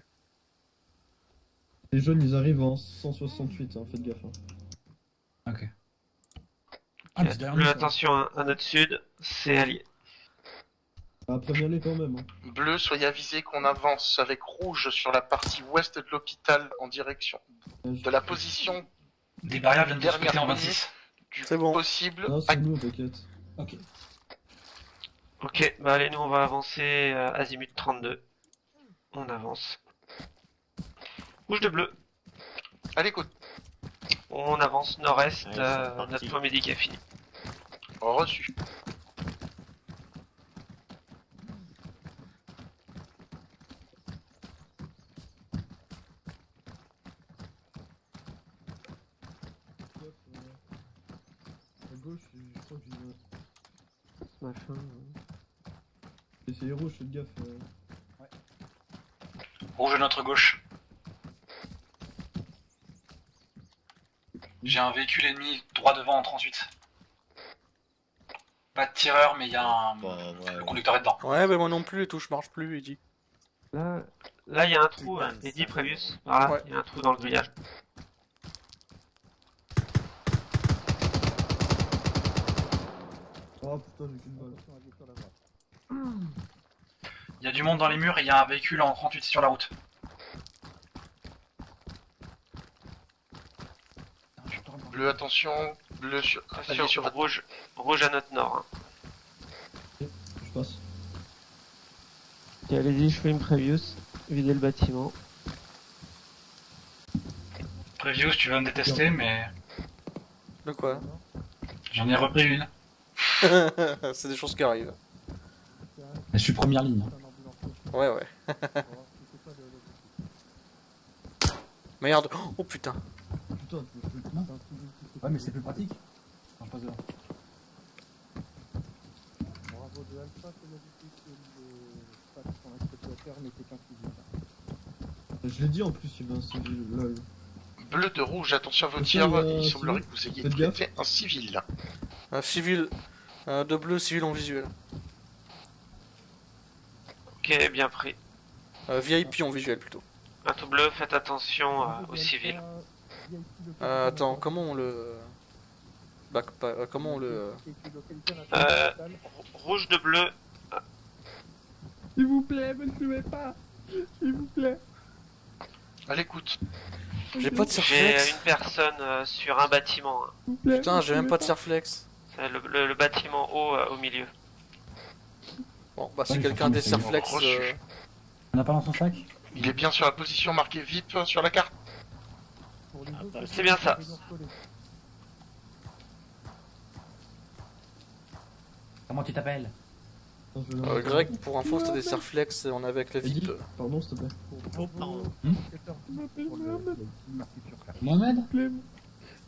les jeunes ils arrivent en 168, hein, faites gaffe. hein. Ok. Ah, mais c'est derrière nous, Bleu, ça. attention, à, à notre sud, c'est allié. Préviens-les quand même. Hein. Bleu, soyez avisés qu'on avance avec rouge sur la partie ouest de l'hôpital en direction Ouais, de la position Des barrières viennent de se Dernière péter en minute. 26. du C'est bon. possible. Non, c'est nous, t'inquiète. Ok. Ok, bah allez, nous on va avancer euh, azimut 32. On avance. Rouge de bleu. Allez, écoute, On avance nord-est, c'est euh, notre point médic est fini. reçu. Gaffe, euh, À gauche, je crois que j'ai vu un- Ce machin. euh. Et c'est les rouges, faites gaffe. euh. Rouge à notre gauche. J'ai un véhicule ennemi droit devant en 38. Pas de tireur, mais il y a un. Bah, ouais. Le conducteur est dedans. Ouais, bah moi non plus, les touches marchent plus, il dit. Là, Là, il y a un trou, hein, va. Prévius. Voilà, Ouais. il y a un trou dans le grillage. Oh putain, j'ai qu'une balle. Il y a du monde dans les murs et il y a un véhicule en 38 sur la route. Bleu, attention. Bleu sur, Attention, allez sur votre rouge, rouge à notre nord. hein. Je passe. ok, allez-y, je fais une previous. Videz le bâtiment. Previews, tu vas me détester, mais De quoi? j'en ai repris une. C'est des choses qui arrivent. Je suis première ligne. Ouais, ouais. Merde. Oh putain. Putain, de- Ouais, mais c'est plus pratique. Quand je passe devant. Bravo de Alpha, c'est la difficile de pas son exploitateur n'était qu'un civil. Je l'ai dit en plus, il y avait un civil. Lol. bleu de rouge. Attention à vos tirs. un Il semblerait civil. que vous ayez traité un civil. Un civil. euh, de bleu, civil en visuel. Ok, bien pris. Euh, VIP en visuel plutôt. Un tout bleu, faites attention euh, aux civils. Euh, attends, comment on le. Bah, euh, comment on le. Euh, rouge de bleu, S'il vous plaît, me ne tuez pas S'il vous plaît À l'écoute. J'ai pas de j'ai surflex. une personne euh, sur un bâtiment. hein. Putain, j'ai même pas de surflex. C'est le, le- le bâtiment haut euh, au milieu. Bon, bah si Ouais, quelqu'un a des. Reçu. euh, On n'a pas dans son sac Il est bien sur la position marquée VIP sur la carte. C'est bien ça. Comment tu t'appelles Euh, Greg, pour info, c'était des Serflex, on est avec la VIP. Pardon, s'il te plaît. Oh, pardon. Mohamed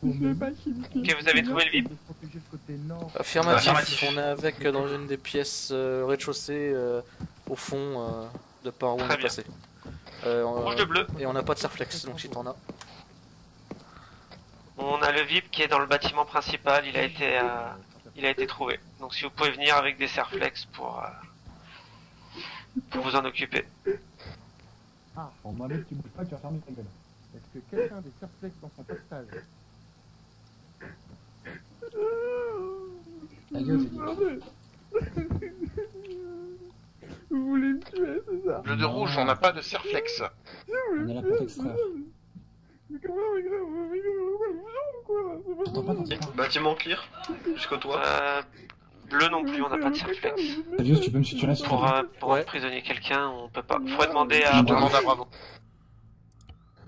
Ok, vous avez trouvé le VIP Affirmatif, Affirmatif. on est avec euh, dans une des pièces euh, rez-de-chaussée euh, au fond euh, de par où on Très est bien. passé. Euh, on- Rouge de bleu. Et on n'a pas de Serflex, donc si t'en as. On a le VIP qui est dans le bâtiment principal, il a été, euh, il a été trouvé. Donc si vous pouvez venir avec des serflex pour, euh, pour vous en occuper. Ah, bon, Mohamed, tu bouges pas, tu vas fermer ta gueule. Est-ce que quelqu'un a des surflex dans son postage Ta gueule, j'ai dit. Vous voulez me tuer, c'est ça Bleu de rouge, on n'a pas de Serflex. On est là pour t'extraire. Mais comment, mais comment, mais comment, T'entends pas, t'entends pas. Bâtiment clear, jusqu'au toit. Euh, bleu non plus, on n'a pas de serflex. Tavius, tu peux me suturer s'il te Pour, euh, pour emprisonner quelqu'un, on peut pas. Faudrait demander à. Je demande à Bravo.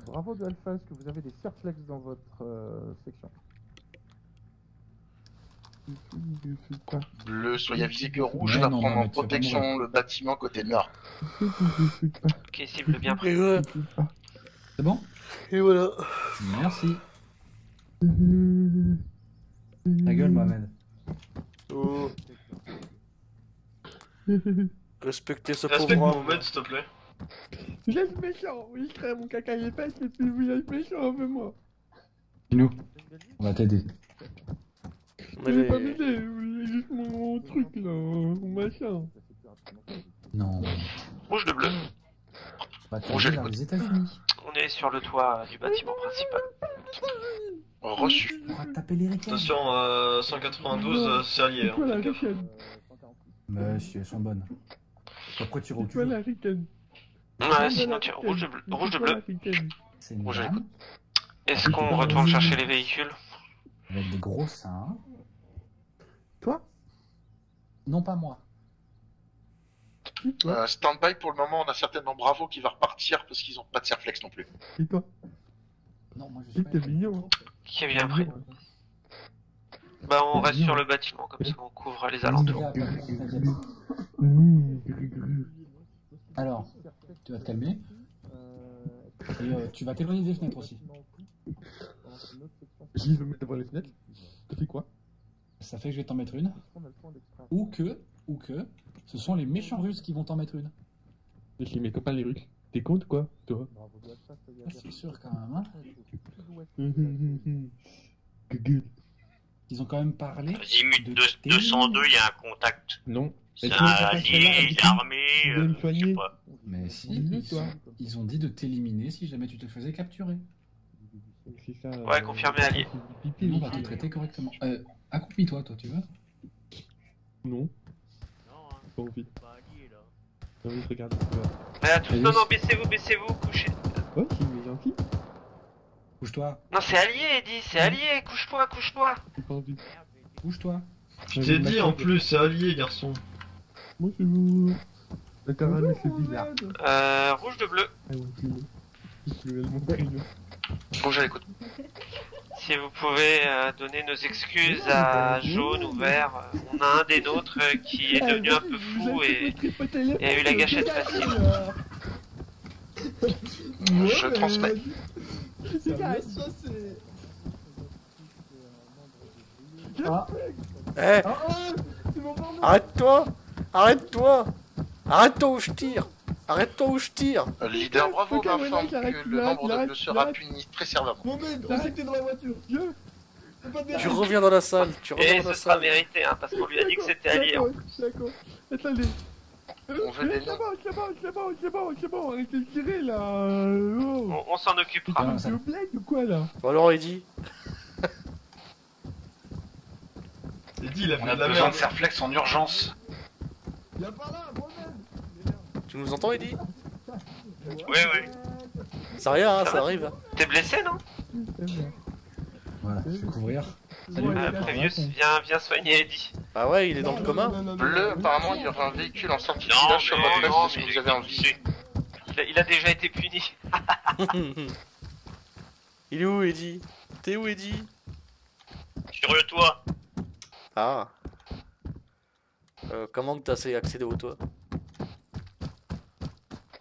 Bravo de Alpha, est-ce que vous avez des surflex dans votre euh, section? Bleu, soyez avisé que rouge Mais va prendre en protection le bâtiment côté nord. Ok, cible bien pris. C'est bon et voilà. Merci. Ta gueule, Mohamed. Oh. Respectez ce Respecte pauvre homme. Mohamed, s'il te plaît. Laisse méchant, oui, je crée mon caca les fesses et puis vous laisse méchant, fais-moi. Nous, on va t'aider. Mais Je vais pas voulez juste mon truc là, mon machin. Non, Rouge de bleu. on va Rouge, elle vers les États-Unis. On est sur le toit du bâtiment principal. Reçu. On va taper les ricains. Attention, euh, 192, euh, c'est allié. Quoi la Hein, faites gaffe. ricane Monsieur, elles sont bonnes. Pourquoi tu C'est quoi recules la ricane Ouais, sinon tu rouge de bleu. Rouge de bleu. C'est une Rouge, Est-ce qu'on retourne chercher les véhicules? Avec des gros seins. Toi? Non, pas moi. Euh, Stand-by pour le moment, on a certainement Bravo qui va repartir parce qu'ils ont pas de Serflex non plus. Et toi? Non, moi je suis t'es mignon, hein Qui est bien pris? Bah on reste sur le bâtiment, comme ça on couvre les alentours. Alors, tu vas te calmer. Et euh, tu vas t'éloigner des fenêtres aussi. Je veux mettre devant les fenêtres. T'as fait quoi? Ça fait que je vais t'en mettre une. Ou que, ou que, ce sont les méchants russes qui vont t'en mettre une. Mais chez mes copains les Russes. T'es contre quoi, toi? Ah, C'est sûr quand même, hein. Gueule. Ils ont quand même parlé. Zimut 202, il y a un contact. Non. C'est un ça allié, dois euh, me je sais pas. Mais si, ils, toi. ils ont dit de t'éliminer si jamais tu te faisais capturer. Ça. Ouais, confirmé allié. Pipi, Nous, on va te traiter correctement. Euh, accroupis-toi, toi, tu veux Non. Non, hein, Pas envie. pas allié là. Envie de regarder. tu vois. Ouais, à tous, non, non, baissez-vous, baissez-vous, couchez. Ouais, c'est mais gentil. Bouge-toi, Non, c'est allié, Eddie, c'est allié, couche-toi, couche-toi. J'ai pas envie. bouge-toi. Je t'ai dit en plus, c'est allié, garçon. Moi, c'est vous. La caramel, c'est bizarre. Euh, rouge de bleu. Ah ouais, c'est bon. C'est réellement brillant. Rouge à l'écoute. Si vous pouvez euh, donner nos excuses à jaune ou vert, euh, on a un des nôtres euh, qui est devenu un peu fou et, et a eu la gâchette facile. Je transmets. C'est. Ah, Eh Ah, ah. Arrête-toi Arrête-toi Arrête-toi où je tire Arrête-toi où je tire Euh, Leader Bravo m'informe que le nombre de j'arrête, bleus sera puni très sévèrement. Mohamed, on sait que t'es dans la voiture. Je. C'est pas de Tu reviens dans la salle, tu reviens Et dans la ce sera salle. mérité, hein, parce qu'on lui a dit que c'était allié. hein. D'accord, d'accord. Attendez. On veut des C'est noms. bon, c'est bon, c'est bon, c'est bon, c'est bon, arrêtez de tirer là. euh, Oh. On, on s'en occupera. C'est au blague ou quoi là? Bon alors Eddie, T'es dit, il a On a de la besoin merde. de Serflex en urgence. Y'a pas là, tu nous entends Eddie? Ouais, ouais. Ça rien, hein, Ça arrive. T'es blessé, non? Voilà, je vais couvrir. Salut. Prévius, viens, viens soigner Eddie. Ah ouais, il est dans le coma Bleu, apparemment, il y aura un véhicule en sortie de Non, village sur mais votre est-ce que vous avez envie Il a, il a déjà été puni. Il est où Eddie? T'es où Eddie? Sur le toit. Ah. Euh, comment que t'as accédé au toit?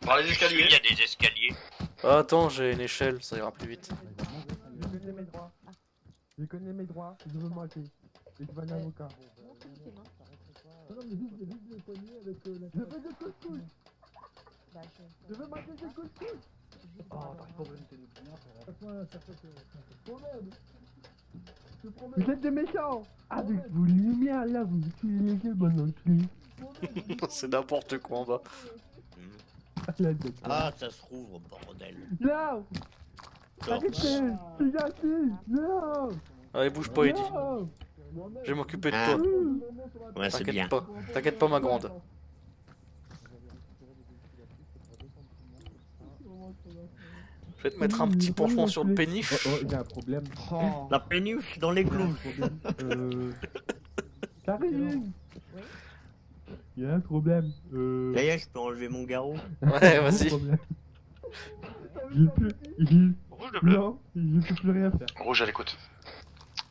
Par les escaliers. Il y a des escaliers. Ah, Attends, j'ai une échelle, ça ira plus vite. Je connais mes droits. Je connais mes droits, je veux m'arrêter. Et je vais un avocat. Non, non, mais juste, juste les poignets avec euh, la... Je fais des couscous Je veux manger des couscous Oh, t'arrives pas à me tenir bien, ça fait que... Problème Vous êtes des méchants Avec vos lumières là, vous utilisez mon entrée. C'est n'importe quoi en bas. Ah, ça se rouvre, bordel. Non Arrêtez gentil Non Allez, bouge pas, Eddie. Non Je vais m'occuper de Ah. toi. Ouais, c'est T'inquiète bien. pas. T'inquiète pas, ma grande. Je vais te mettre un petit penchement sur le péniche. Oh, oh, il y a un problème. La péniche dans les clous. Euh... Il y a un problème. Euh... D'ailleurs, je peux enlever mon garrot. Ouais, vas-y. Problème. J'ai plus... j'ai- Rouge de bleu. Non, je peux plus rien faire. Rouge à l'écoute.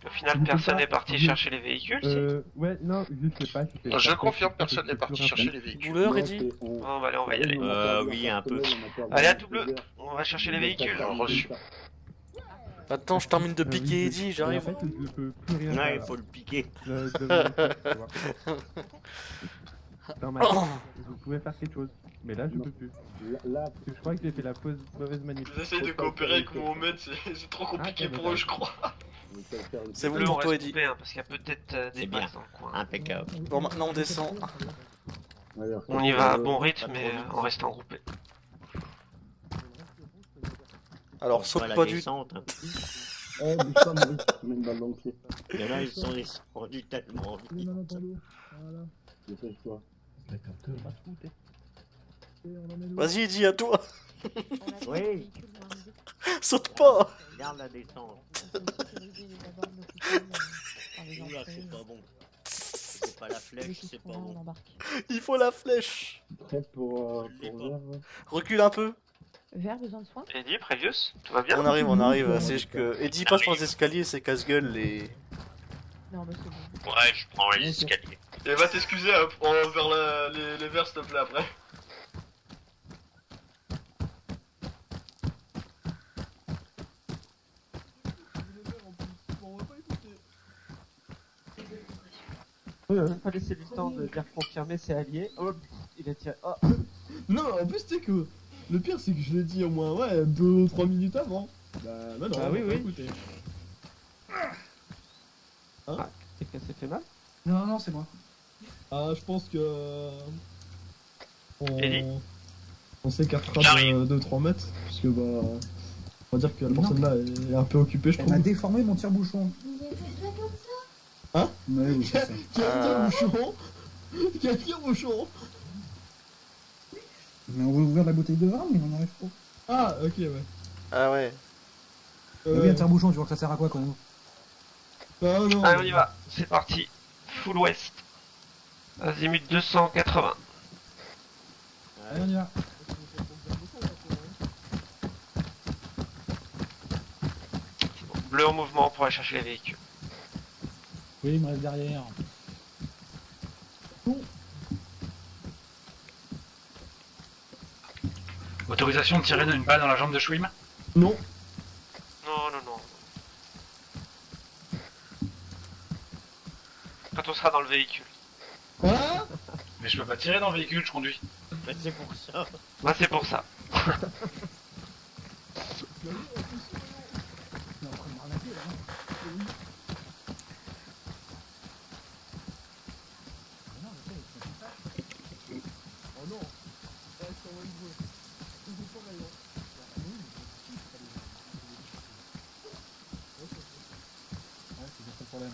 Au final, personne n'est parti chercher les véhicules, si Euh... Ouais, non, je sais pas. si c'est- Je confirme, personne n'est parti chercher les véhicules. Douleur, Eddie Bon, bah allez, on va y aller. Euh, oui, un peu. Allez, à tout bleu, on va chercher les véhicules. Reçu. Attends, je termine de Euh, piquer mais j'arrive. En fait, je peux plus rien Ouais, faire. il faut le piquer. Euh, mon. Dans ma tête, je pouvais faire quelque chose. Mais là, je peux plus. Parce que je crois que j'ai fait la pause- mauvaise manip. Ils essayent de coopérer avec Mohamed, c'est c'est trop compliqué Ah, pour eux, je crois. C'est on pour toi, hein, parce qu'il y a peut-être euh, des C'est bien. passes dans le coin. Impeccable. Bon, maintenant on descend. On y va à bon rythme, mais euh, en restant groupé. Alors, saute pas du. descente. hein. Eh, bouge pas, Maurice, tu mets une balle dans le pied. Il y en a, ils sont descendus tellement vite. Voilà. Dépêche-toi. Vas-y, Eddie, à toi. Oui, Saute pas. regarde la descente. Oula, c'est pas bon. C'est pas la flèche, c'est pas bon. Il faut la flèche. Pour, euh. Recule un peu. Vert, besoin de soins Eddie, Previous, tout va bien? On arrive, on arrive. C'est juste que Eddie passe par les escaliers, c'est casse-gueule et. Non, mais c'est bon. Ouais, je prends les escaliers. Et va t'excuser euh, envers la- les, les verts, s'il te plaît, après. Ouais, on va pas laisser le temps de dire confirmer c'est allié. Hop, il a tiré. Oh. Non, en plus, tu sais que le pire, c'est que je l'ai dit au moins, ouais, 2 ou 3 minutes avant. Bah, bah non, Ah oui, va oui. écouter. Hein C'est que ça s'est fait mal Non, non, c'est moi. Ah, je pense que. On, Ellie on s'écartera J'arrive. de 2-3 mètres, puisque bah. On va dire que la personne là est un peu occupée, je Elle trouve. déformé mon tire-bouchon. Hein? Ouais, oui, c'est ça. Quel Ah. bouchon Quel bouchon Mais on veut ouvrir la bouteille de vin, mais on n'arrive pas. Ah, ok, ouais. Ah ouais. Euh, Oui, un tire-bouchon, tu vois que ça sert à quoi quand même? Non, non. Allez, on y va, c'est parti. Full West. Azimut 280. Allez, on y va. Bleu en mouvement pour aller chercher les véhicules. Oui, il me reste derrière. Autorisation de tirer une balle dans la jambe de Schwim? Non. Non, non, non. Quand on sera dans le véhicule. Hein Mais je peux pas tirer dans le véhicule, je conduis. Bah, c'est pour ça. Bah, c'est pour ça. Oh non Ouais, je t'envoie une jouer. Je joue pareil, hein. Ouais, c'est bien ça le problème.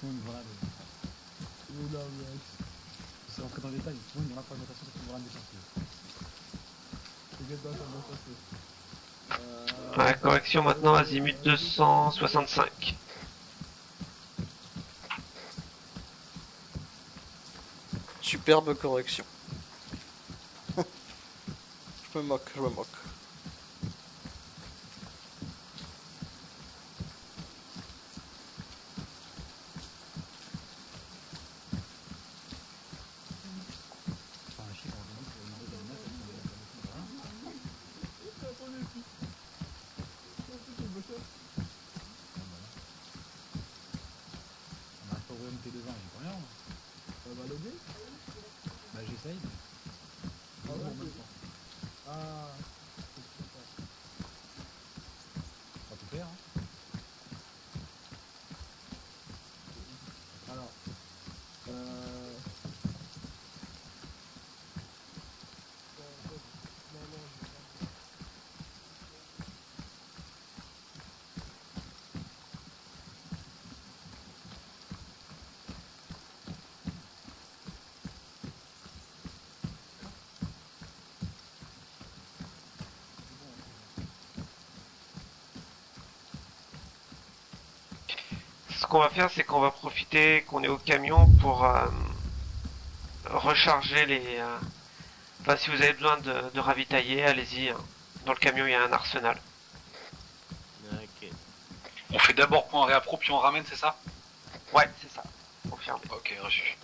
Font une voilà. Oh là, ouais. C'est rentrer dans les détails, ils font une grande fragmentation sur une grande décharge. Euh... Ouais, correction maintenant, Azimut 265. Superbe correction. je me moque, je me moque. vas loguer Bah j'essaye. Ah ouais, c'est- Ah. Pas tout faire. Hein. Alors. Euh... Ce qu'on va faire, c'est qu'on va profiter qu'on est au camion pour euh, recharger les. euh, Enfin, si vous avez besoin de, de ravitailler, allez-y. hein. Dans le camion, il y a un arsenal. On fait d'abord point réappro, puis on ramène, c'est ça? Ouais, c'est ça. Confirmé. Ok, reçu.